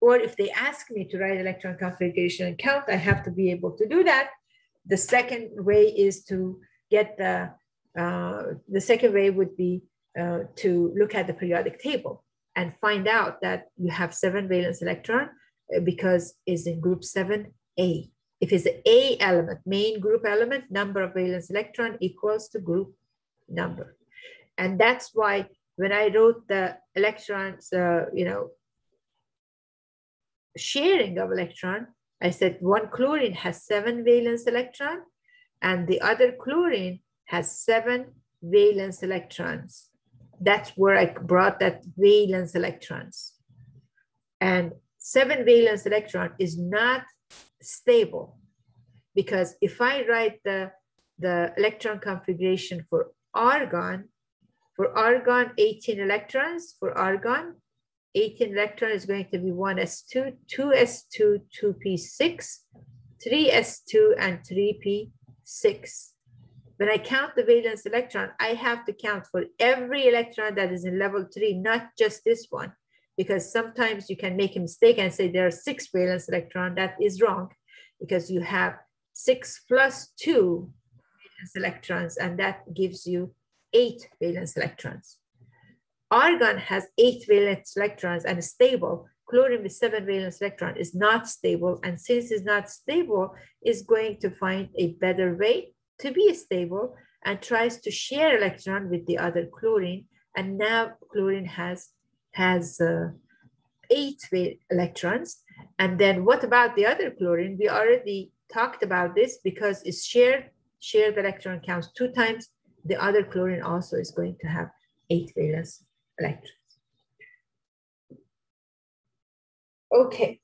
or if they ask me to write electron configuration and count, I have to be able to do that. The second way is to get the, uh, the second way would be uh, to look at the periodic table and find out that you have seven valence electron uh, because it's in group 7A. If it's an A element, main group element, number of valence electron equals to group number. And that's why when I wrote the electrons, uh, you know, sharing of electron, I said one chlorine has seven valence electron and the other chlorine has seven valence electrons. That's where I brought that valence electrons. And seven valence electron is not stable because if I write the, the electron configuration for argon, for argon, 18 electrons. For argon, 18 electron is going to be 1s2, 2s2, 2p6, 3s2, and 3p6. When I count the valence electron, I have to count for every electron that is in level three, not just this one, because sometimes you can make a mistake and say there are six valence electron. That is wrong because you have six plus two valence electrons, and that gives you eight valence electrons. Argon has eight valence electrons and is stable. Chlorine with seven valence electron is not stable. And since it's not stable, is going to find a better way to be stable and tries to share electron with the other chlorine. And now chlorine has, has uh, eight electrons. And then what about the other chlorine? We already talked about this because it's shared, shared electron counts two times the other chlorine also is going to have eight valence electrons. Okay.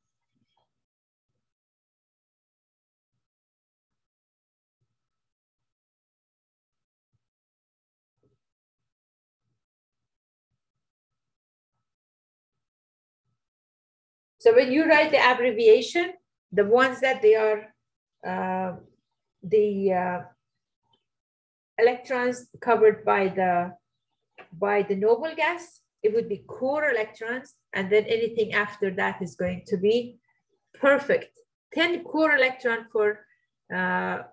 So when you write the abbreviation, the ones that they are uh, the uh, electrons covered by the by the noble gas, it would be core electrons, and then anything after that is going to be perfect. 10 core electron for uh,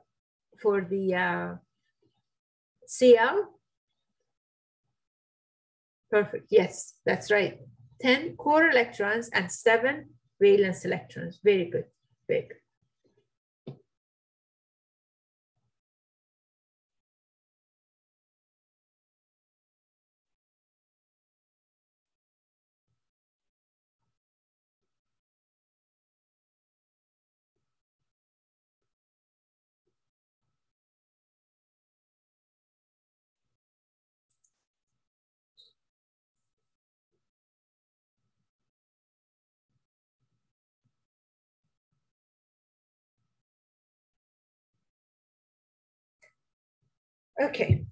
for the uh, Cl. Perfect, yes, that's right. 10 core electrons and seven valence electrons. Very good, very good. Okay.